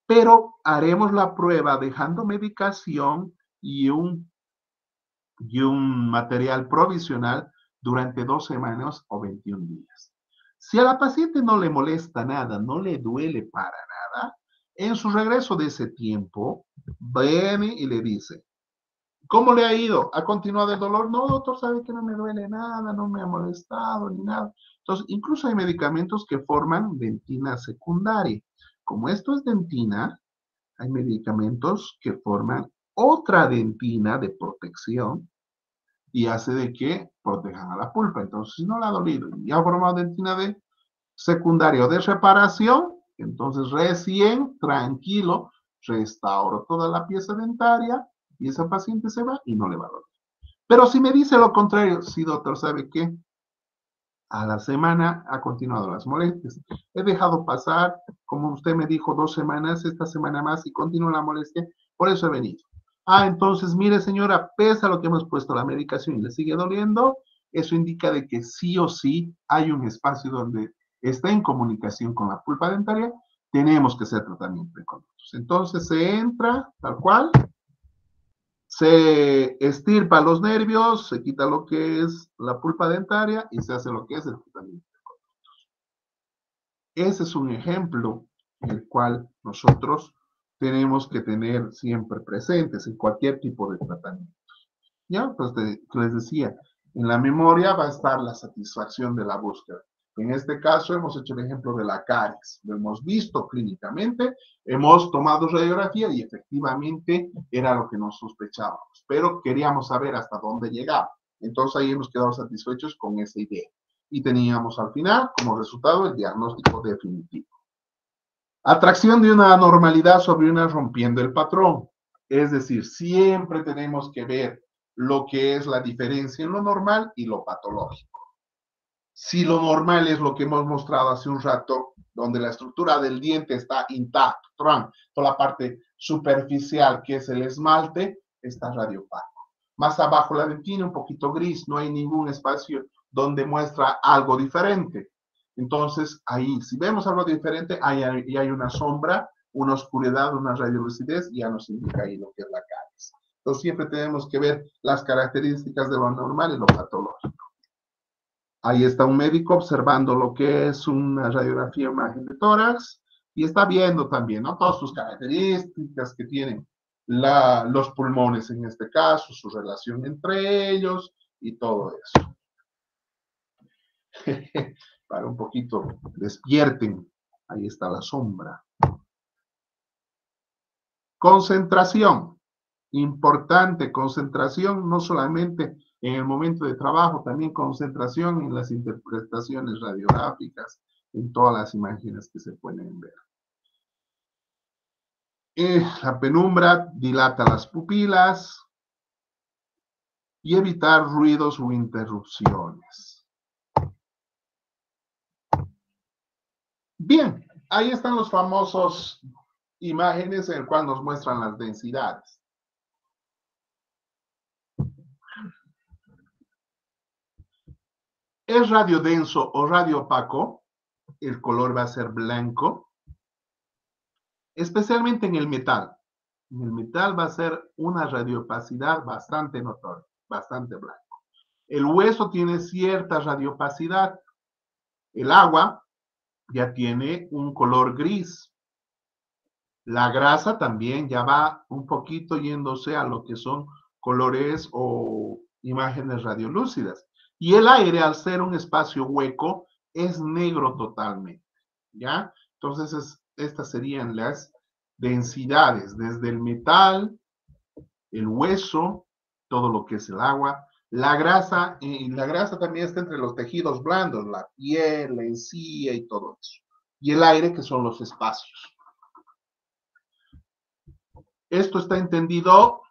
pero haremos la prueba dejando medicación y un, y un material provisional durante dos semanas o 21 días. Si a la paciente no le molesta nada, no le duele para nada, en su regreso de ese tiempo, viene y le dice, ¿cómo le ha ido? ¿Ha continuado el dolor? No, doctor, sabe que no me duele nada, no me ha molestado ni nada. Entonces, incluso hay medicamentos que forman dentina secundaria. Como esto es dentina, hay medicamentos que forman otra dentina de protección y hace de que protejan a la pulpa. Entonces, si no la ha dolido y ha formado dentina de secundaria o de reparación, entonces, recién, tranquilo, restauro toda la pieza dentaria y esa paciente se va y no le va a doler. Pero si me dice lo contrario, sí, doctor, ¿sabe qué? A la semana ha continuado las molestias. He dejado pasar, como usted me dijo, dos semanas, esta semana más y continúa la molestia, por eso he venido. Ah, entonces, mire, señora, pesa lo que hemos puesto la medicación y le sigue doliendo, eso indica de que sí o sí hay un espacio donde está en comunicación con la pulpa dentaria, tenemos que hacer tratamiento de conductos. Entonces se entra tal cual, se estirpa los nervios, se quita lo que es la pulpa dentaria y se hace lo que es el tratamiento de conductos. Ese es un ejemplo en el cual nosotros tenemos que tener siempre presentes en cualquier tipo de tratamiento. Ya, pues les decía, en la memoria va a estar la satisfacción de la búsqueda. En este caso hemos hecho el ejemplo de la caries. Lo hemos visto clínicamente, hemos tomado radiografía y efectivamente era lo que nos sospechábamos, pero queríamos saber hasta dónde llegaba. Entonces ahí hemos quedado satisfechos con esa idea. Y teníamos al final como resultado el diagnóstico definitivo. Atracción de una anormalidad sobre una rompiendo el patrón. Es decir, siempre tenemos que ver lo que es la diferencia en lo normal y lo patológico. Si lo normal es lo que hemos mostrado hace un rato, donde la estructura del diente está intacta, toda la parte superficial que es el esmalte, está radiopaco. Más abajo la dentina, un poquito gris, no hay ningún espacio donde muestra algo diferente. Entonces, ahí, si vemos algo diferente, ahí hay, hay una sombra, una oscuridad, una radiolucidez, ya nos indica ahí lo que es la caries. Entonces, siempre tenemos que ver las características de lo normal y lo patológico. Ahí está un médico observando lo que es una radiografía imagen de tórax y está viendo también ¿no? todas sus características que tienen los pulmones en este caso, su relación entre ellos y todo eso. Para un poquito, despierten. Ahí está la sombra. Concentración. Importante concentración, no solamente en el momento de trabajo, también concentración en las interpretaciones radiográficas, en todas las imágenes que se pueden ver. Eh, la penumbra dilata las pupilas y evitar ruidos o interrupciones. Bien, ahí están los famosos imágenes en el cual nos muestran las densidades. es radio denso o radio opaco, el color va a ser blanco, especialmente en el metal. En el metal va a ser una radioopacidad bastante notoria, bastante blanco. El hueso tiene cierta radioopacidad. El agua ya tiene un color gris. La grasa también ya va un poquito yéndose a lo que son colores o imágenes radiolúcidas. Y el aire, al ser un espacio hueco, es negro totalmente. ¿Ya? Entonces, estas serían las densidades, desde el metal, el hueso, todo lo que es el agua, la grasa, y la grasa también está entre los tejidos blandos, la piel, la encía y todo eso. Y el aire, que son los espacios. ¿Esto está entendido?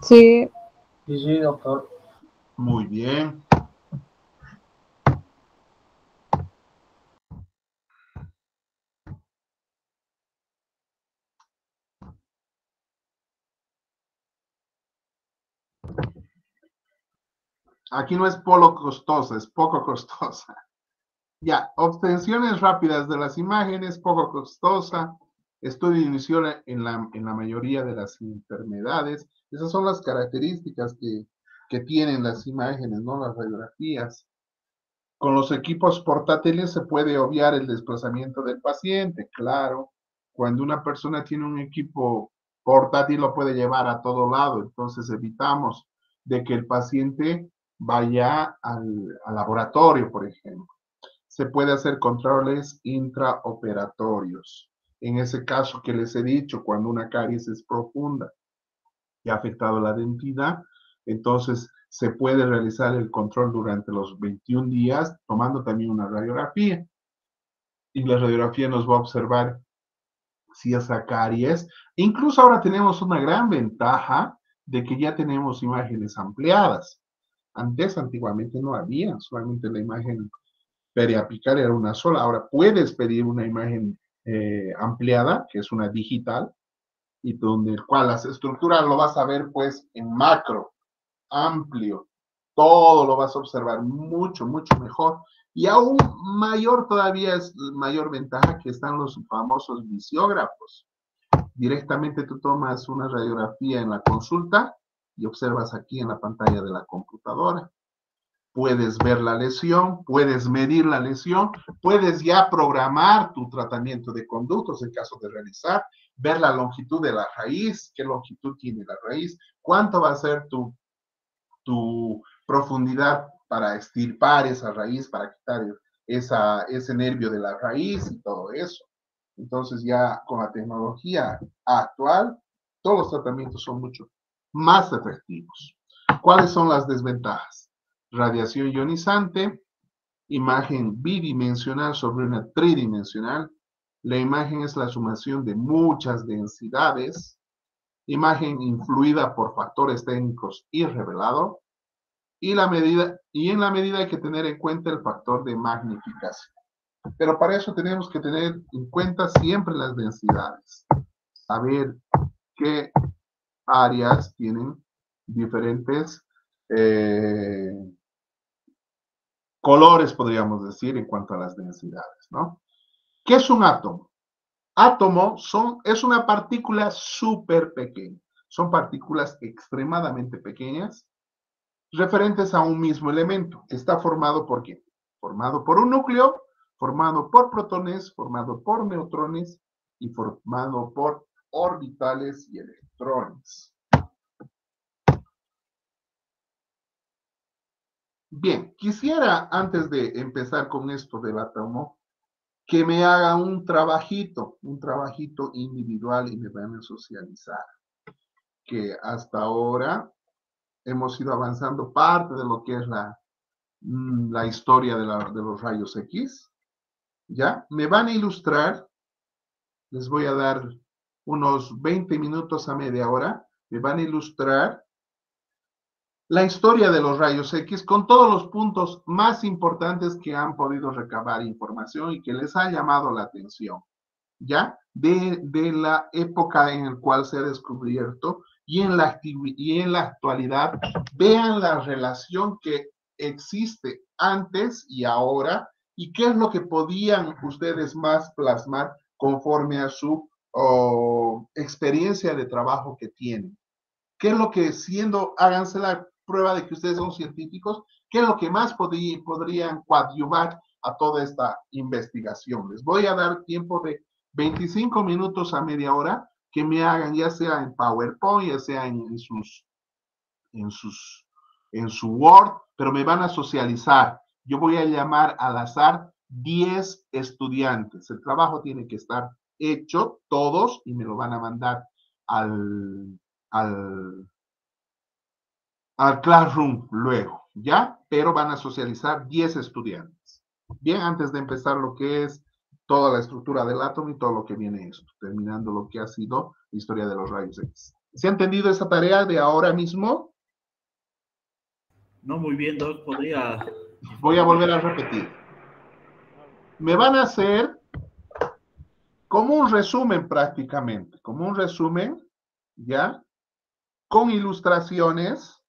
Sí. Sí, sí, doctor. Muy bien. Aquí no es polo costosa, es poco costosa. Ya, obtenciones rápidas de las imágenes, poco costosa. Estudio inició en la, en la mayoría de las enfermedades. Esas son las características que, que tienen las imágenes, ¿no? Las radiografías. Con los equipos portátiles se puede obviar el desplazamiento del paciente, claro. Cuando una persona tiene un equipo portátil lo puede llevar a todo lado, entonces evitamos de que el paciente vaya al, laboratorio, por ejemplo. Se puede hacer controles intraoperatorios. En ese caso que les he dicho, cuando una caries es profunda y ha afectado la dentidad, entonces se puede realizar el control durante los 21 días tomando también una radiografía. Y la radiografía nos va a observar si esa caries. Incluso ahora tenemos una gran ventaja de que ya tenemos imágenes ampliadas. Antes, antiguamente, no había, solamente la imagen periapical era una sola. Ahora puedes pedir una imagen eh, ampliada, que es una digital, y donde el cual las estructuras lo vas a ver pues en macro, amplio, todo lo vas a observar mucho, mucho mejor. Y aún mayor todavía es mayor ventaja que están los famosos visiógrafos. Directamente tú tomas una radiografía en la consulta y observas aquí en la pantalla de la computadora. Puedes ver la lesión, puedes medir la lesión, puedes ya programar tu tratamiento de conductos en caso de realizar, ver la longitud de la raíz, qué longitud tiene la raíz, cuánto va a ser tu, tu profundidad para estirpar esa raíz, para quitar esa, ese nervio de la raíz y todo eso. Entonces ya con la tecnología actual, todos los tratamientos son mucho más efectivos. ¿Cuáles son las desventajas? Radiación ionizante, imagen bidimensional sobre una tridimensional. La imagen es la sumación de muchas densidades. Imagen influida por factores técnicos y revelado. Y, la medida, y en la medida hay que tener en cuenta el factor de magnificación. Pero para eso tenemos que tener en cuenta siempre las densidades. Saber qué áreas tienen diferentes eh, colores, podríamos decir, en cuanto a las densidades, ¿no? ¿Qué es un átomo? Átomo son, es una partícula súper pequeña. Son partículas extremadamente pequeñas referentes a un mismo elemento. Está formado por qué? Formado por un núcleo, formado por protones, formado por neutrones y formado por orbitales y electrones. Bien, quisiera antes de empezar con esto del átomo, que me haga un trabajito, un trabajito individual y me van a socializar. Que hasta ahora hemos ido avanzando parte de lo que es la, mm, la historia de, de los rayos X. ¿Ya? Me van a ilustrar, les voy a dar unos 20 minutos a media hora, me van a ilustrar la historia de los rayos X con todos los puntos más importantes que han podido recabar información y que les ha llamado la atención, ¿ya? De, la época en la cual se ha descubierto y en, la, y en la actualidad vean la relación que existe antes y ahora y qué es lo que podían ustedes más plasmar conforme a su experiencia de trabajo que tienen. ¿Qué es lo que siendo, háganse la prueba de que ustedes son científicos, qué es lo que más podrían coadyuvar a toda esta investigación? Les voy a dar tiempo de 25 minutos a media hora que me hagan, ya sea en PowerPoint, ya sea en, en sus, en sus, en su Word, pero me van a socializar. Yo voy a llamar al azar 10 estudiantes. El trabajo tiene que estar hecho todos y me lo van a mandar al, al, al Classroom luego, ¿ya? Pero van a socializar 10 estudiantes. Bien, antes de empezar lo que es toda la estructura del átomo y todo lo que viene esto, terminando lo que ha sido la historia de los rayos X. ¿Se ha entendido esa tarea de ahora mismo? No, muy bien, Doc, podría... Voy a volver a repetir. Me van a hacer como un resumen prácticamente, como un resumen, ¿ya? Con ilustraciones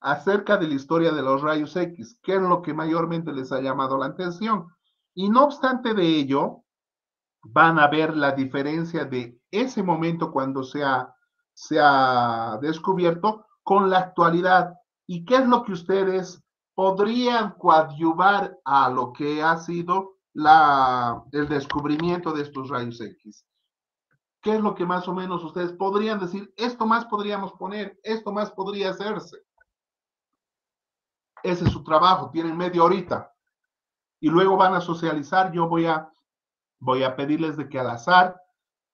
acerca de la historia de los rayos X, que es lo que mayormente les ha llamado la atención. Y no obstante de ello, van a ver la diferencia de ese momento cuando se ha, se ha descubierto con la actualidad. ¿Y qué es lo que ustedes podrían coadyuvar a lo que ha sido el descubrimiento de estos rayos X. ¿Qué es lo que más o menos ustedes podrían decir? Esto más podríamos poner, esto más podría hacerse. Ese es su trabajo, tienen media horita. Y luego van a socializar. Yo voy a, voy a pedirles de que al azar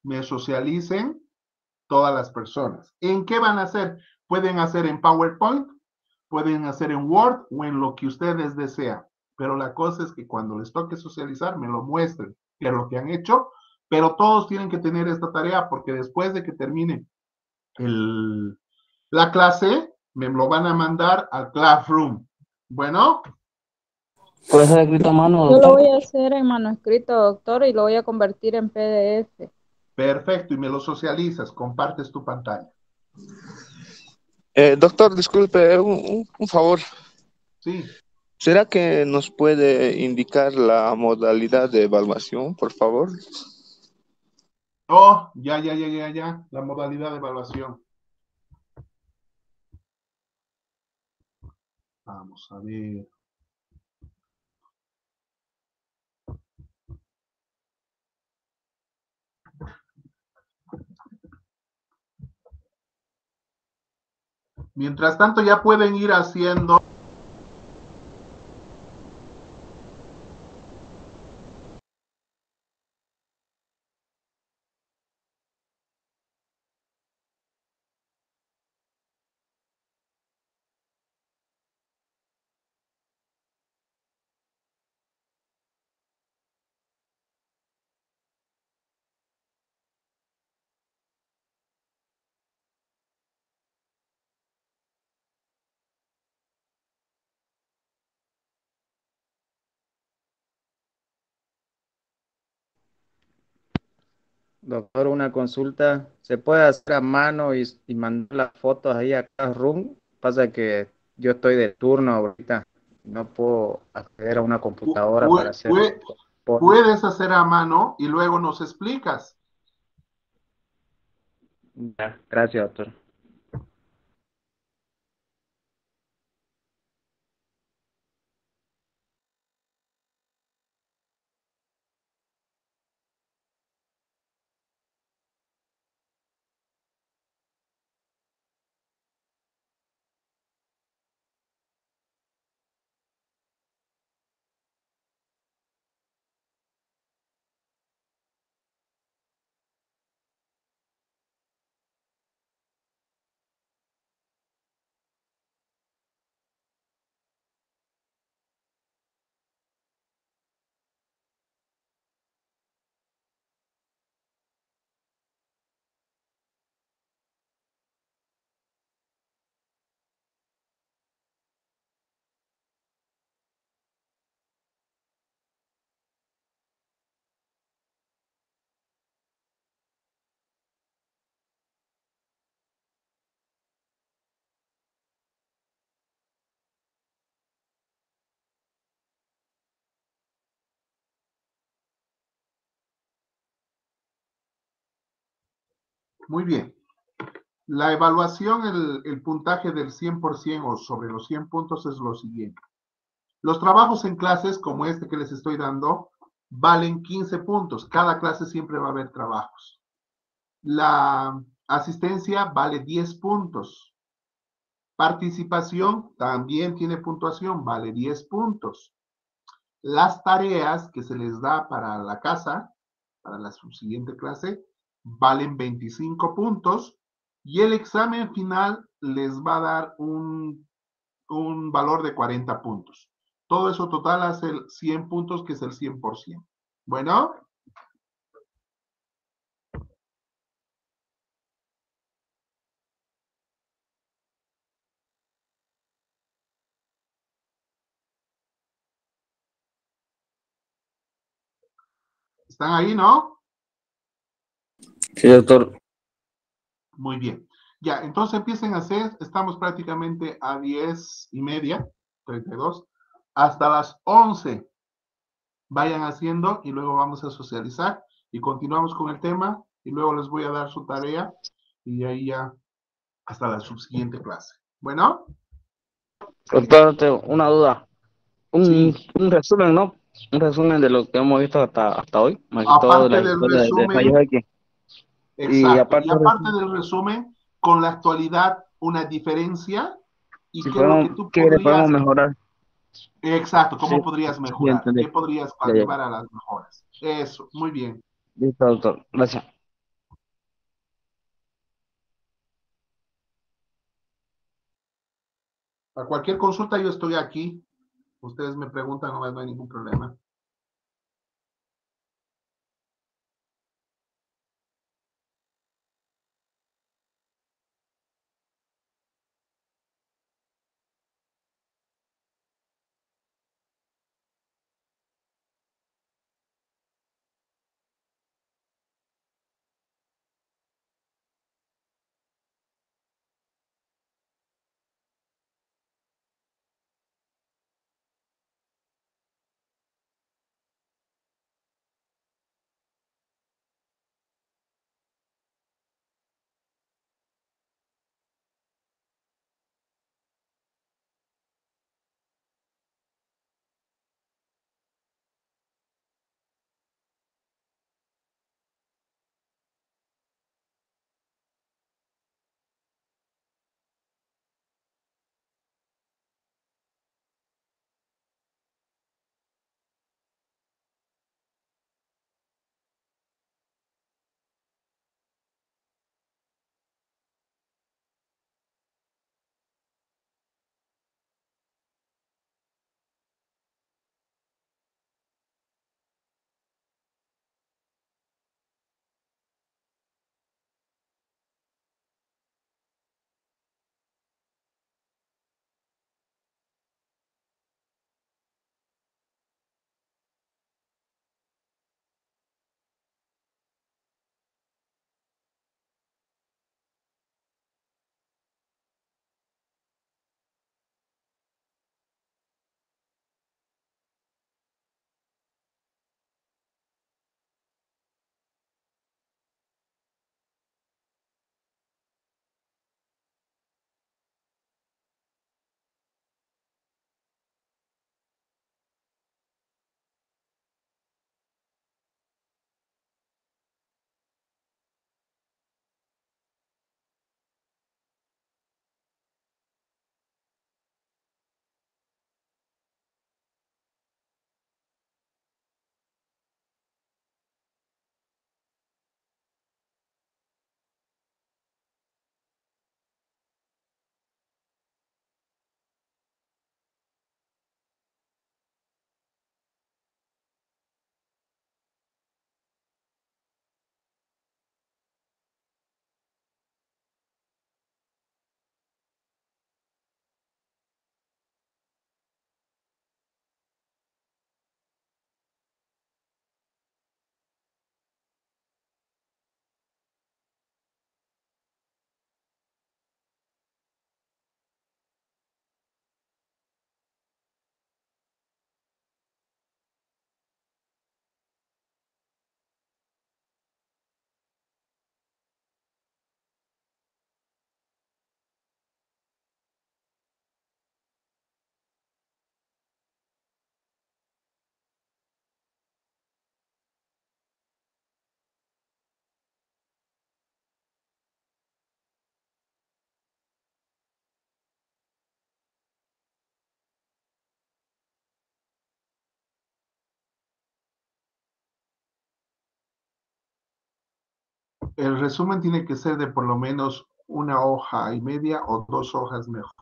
me socialicen todas las personas. ¿En qué van a hacer? Pueden hacer en PowerPoint, pueden hacer en Word o en lo que ustedes desean pero la cosa es que cuando les toque socializar, me lo muestren, que es lo que han hecho, pero todos tienen que tener esta tarea porque después de que termine el, la clase, me lo van a mandar al classroom. Bueno. ¿Puede ser escrito a mano? Yo lo voy a hacer en manuscrito, doctor, y lo voy a convertir en PDF. Perfecto, y me lo socializas, compartes tu pantalla. Eh, doctor, disculpe, un, un favor. Sí. ¿Será que nos puede indicar la modalidad de evaluación, por favor? Oh, ya, ya, ya, ya, ya, la modalidad de evaluación. Vamos a ver. Mientras tanto, ya pueden ir haciendo Doctor, una consulta. ¿Se puede hacer a mano y, mandar las fotos ahí a Classroom? Pasa que yo estoy de turno ahorita. No puedo acceder a una computadora para hacer. Puedes hacer a mano y luego nos explicas. gracias, doctor. Muy bien. La evaluación, el, puntaje del 100% o sobre los 100 puntos es lo siguiente. Los trabajos en clases, como este que les estoy dando, valen 15 puntos. Cada clase siempre va a haber trabajos. La asistencia vale 10 puntos. Participación también tiene puntuación, vale 10 puntos. Las tareas que se les da para la casa, para la subsiguiente clase, valen 25 puntos y el examen final les va a dar un, un valor de 40 puntos. Todo eso total hace 100 puntos, que es el 100%. Bueno. ¿Están ahí, no? Sí, doctor. Muy bien. Ya, entonces empiecen a hacer, estamos prácticamente a 10 y media, 32 hasta las 11 vayan haciendo y luego vamos a socializar y continuamos con el tema y luego les voy a dar su tarea y ahí ya hasta la subsiguiente clase. Bueno. Doctor, una duda. Un, un, resumen, ¿no? Un resumen de lo que hemos visto hasta, hasta hoy. Más aparte de del resumen. De, de y aparte, y aparte del resumen, con la actualidad, una diferencia y si qué es lo que tú podrías, podemos mejorar. Exacto, ¿cómo sí, podrías mejorar? ¿Qué podrías llevar a las mejoras? Eso, muy bien. Listo, doctor. Gracias. Para cualquier consulta yo estoy aquí. Ustedes me preguntan, no hay ningún problema. El resumen tiene que ser de por lo menos una hoja y media o dos hojas mejor.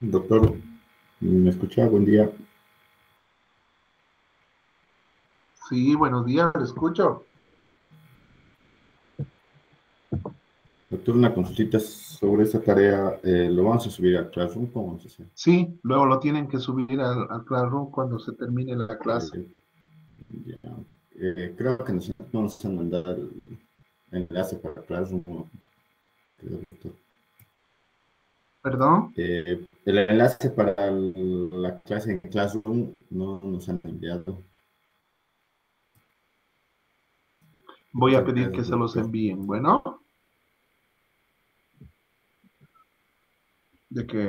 Doctor, ¿me escucha? Buen día. Sí, buenos días, le escucho. Doctor, una consultita sobre esta tarea. eh, ¿Lo vamos a subir a Classroom? ¿Cómo vamos a hacer? Sí, luego lo tienen que subir al, al Classroom cuando se termine la clase. Ya. Eh, creo que nos, no nos han mandado el enlace para Classroom. ¿no? Creo, doctor. ¿Perdón? Eh, el enlace para el- la clase en Classroom no nos han enviado. Voy a pedir que se los envíen. Bueno. De que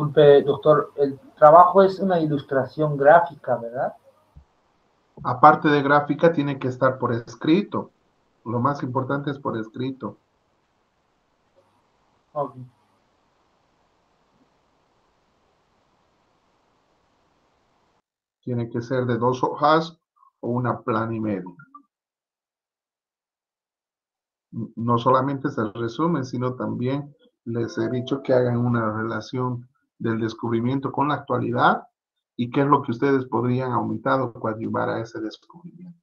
Disculpe, doctor, el trabajo es una ilustración gráfica, ¿verdad? aparte de gráfica tiene que estar por escrito. Lo más importante es por escrito. Ok. Tiene que ser de dos hojas o una plana y media. No solamente es el resumen, sino también les he dicho que hagan una relación del descubrimiento con la actualidad y qué es lo que ustedes podrían aumentar o coadyuvar a ese descubrimiento.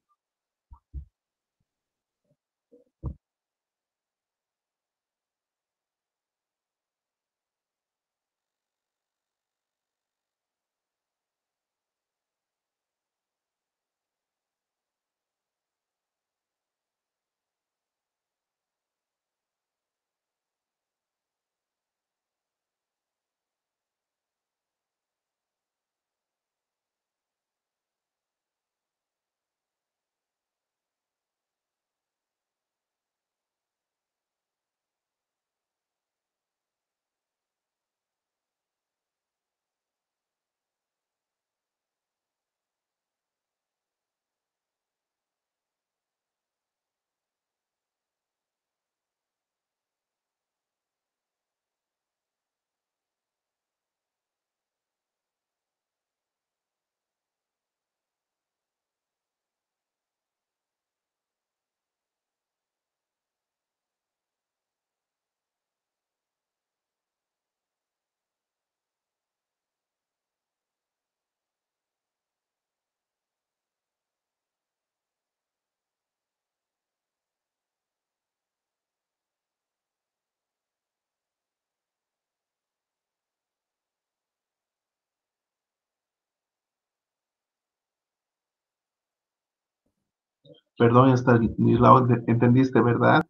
Perdón, Stanislao, ¿entendiste, verdad?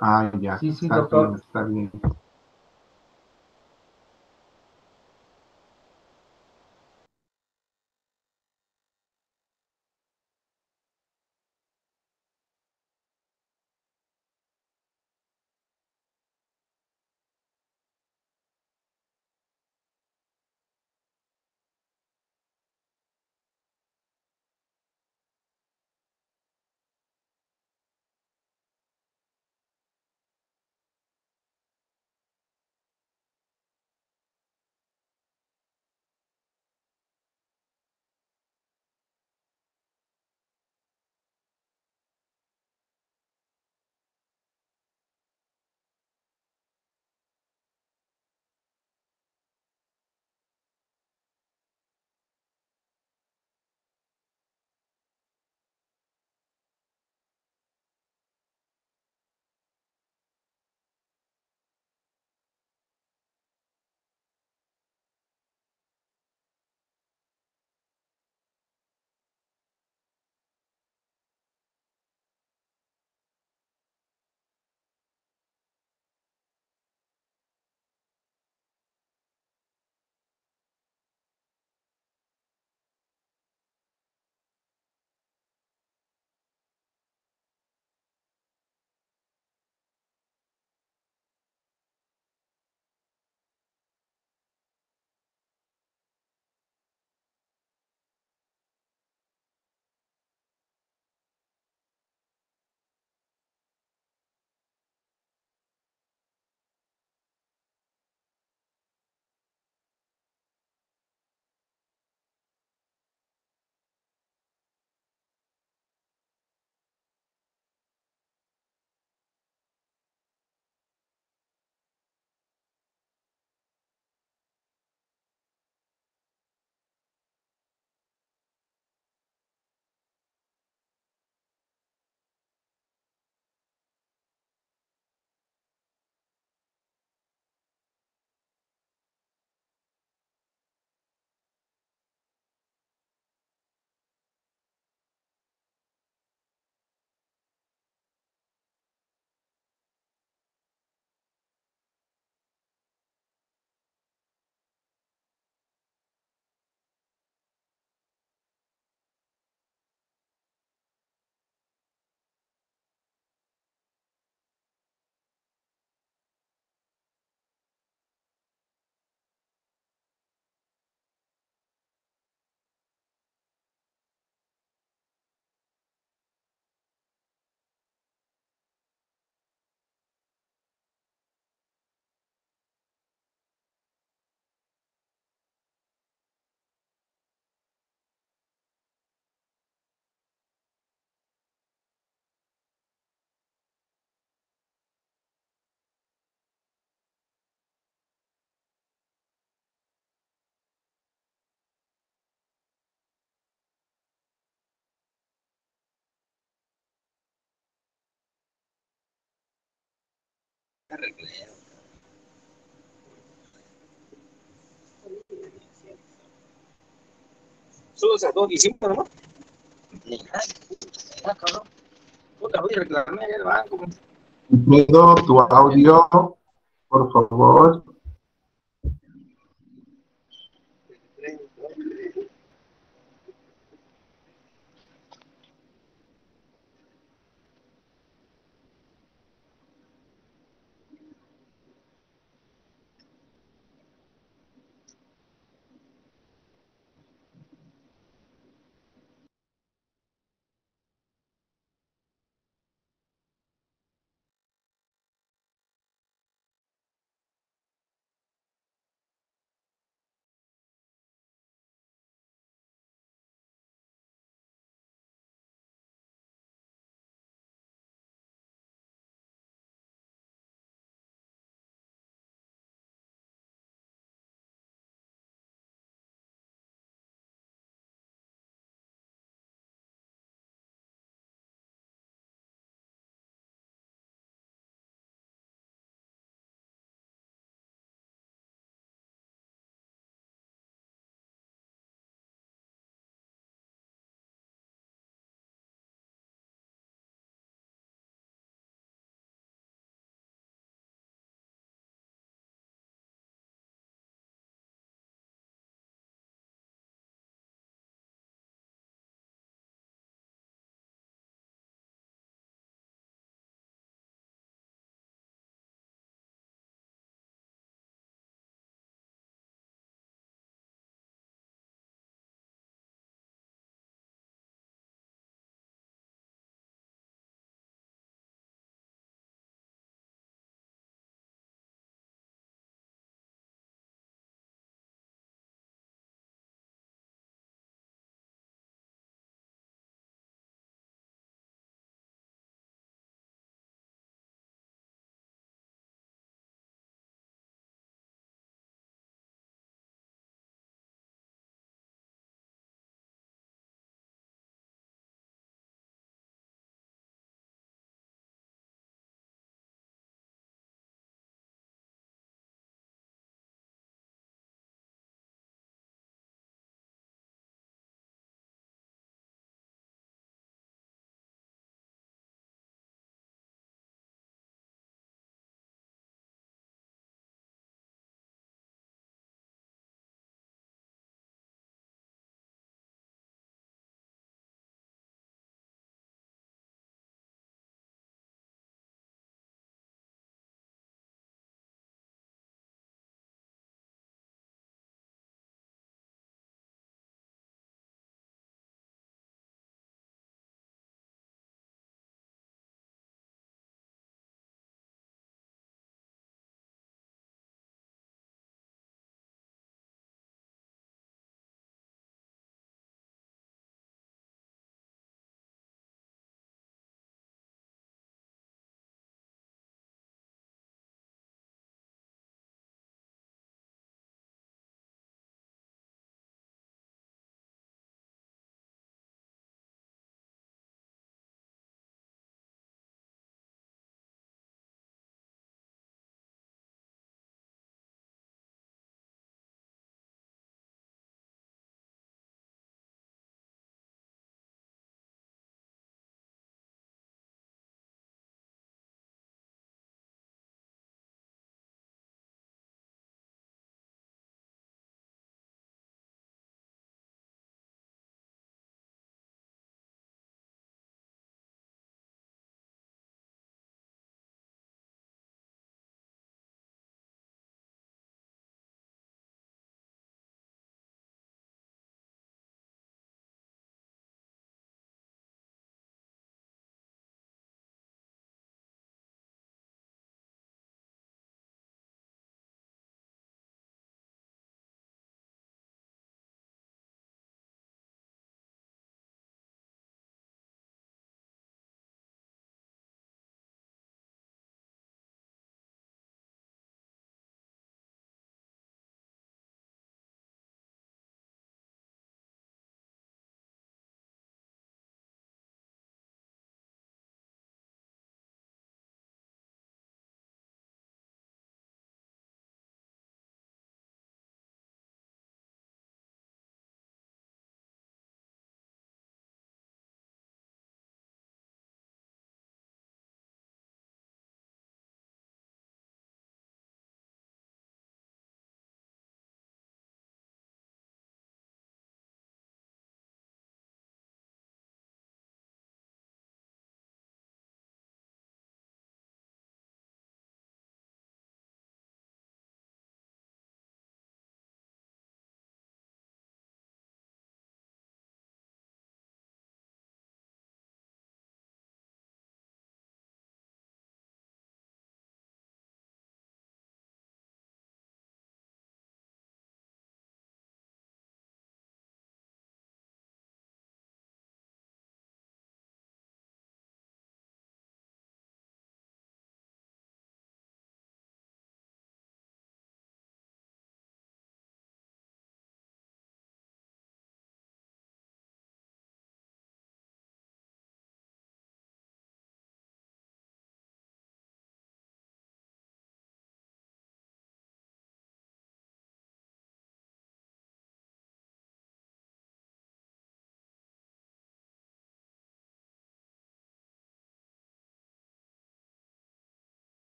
Ah, ya. Sí, sí, está doctor. bien, está bien. Solo esas dos hicimos, ¿no? Otra vez reclamé el banco. Alfredo, tu audio, por favor.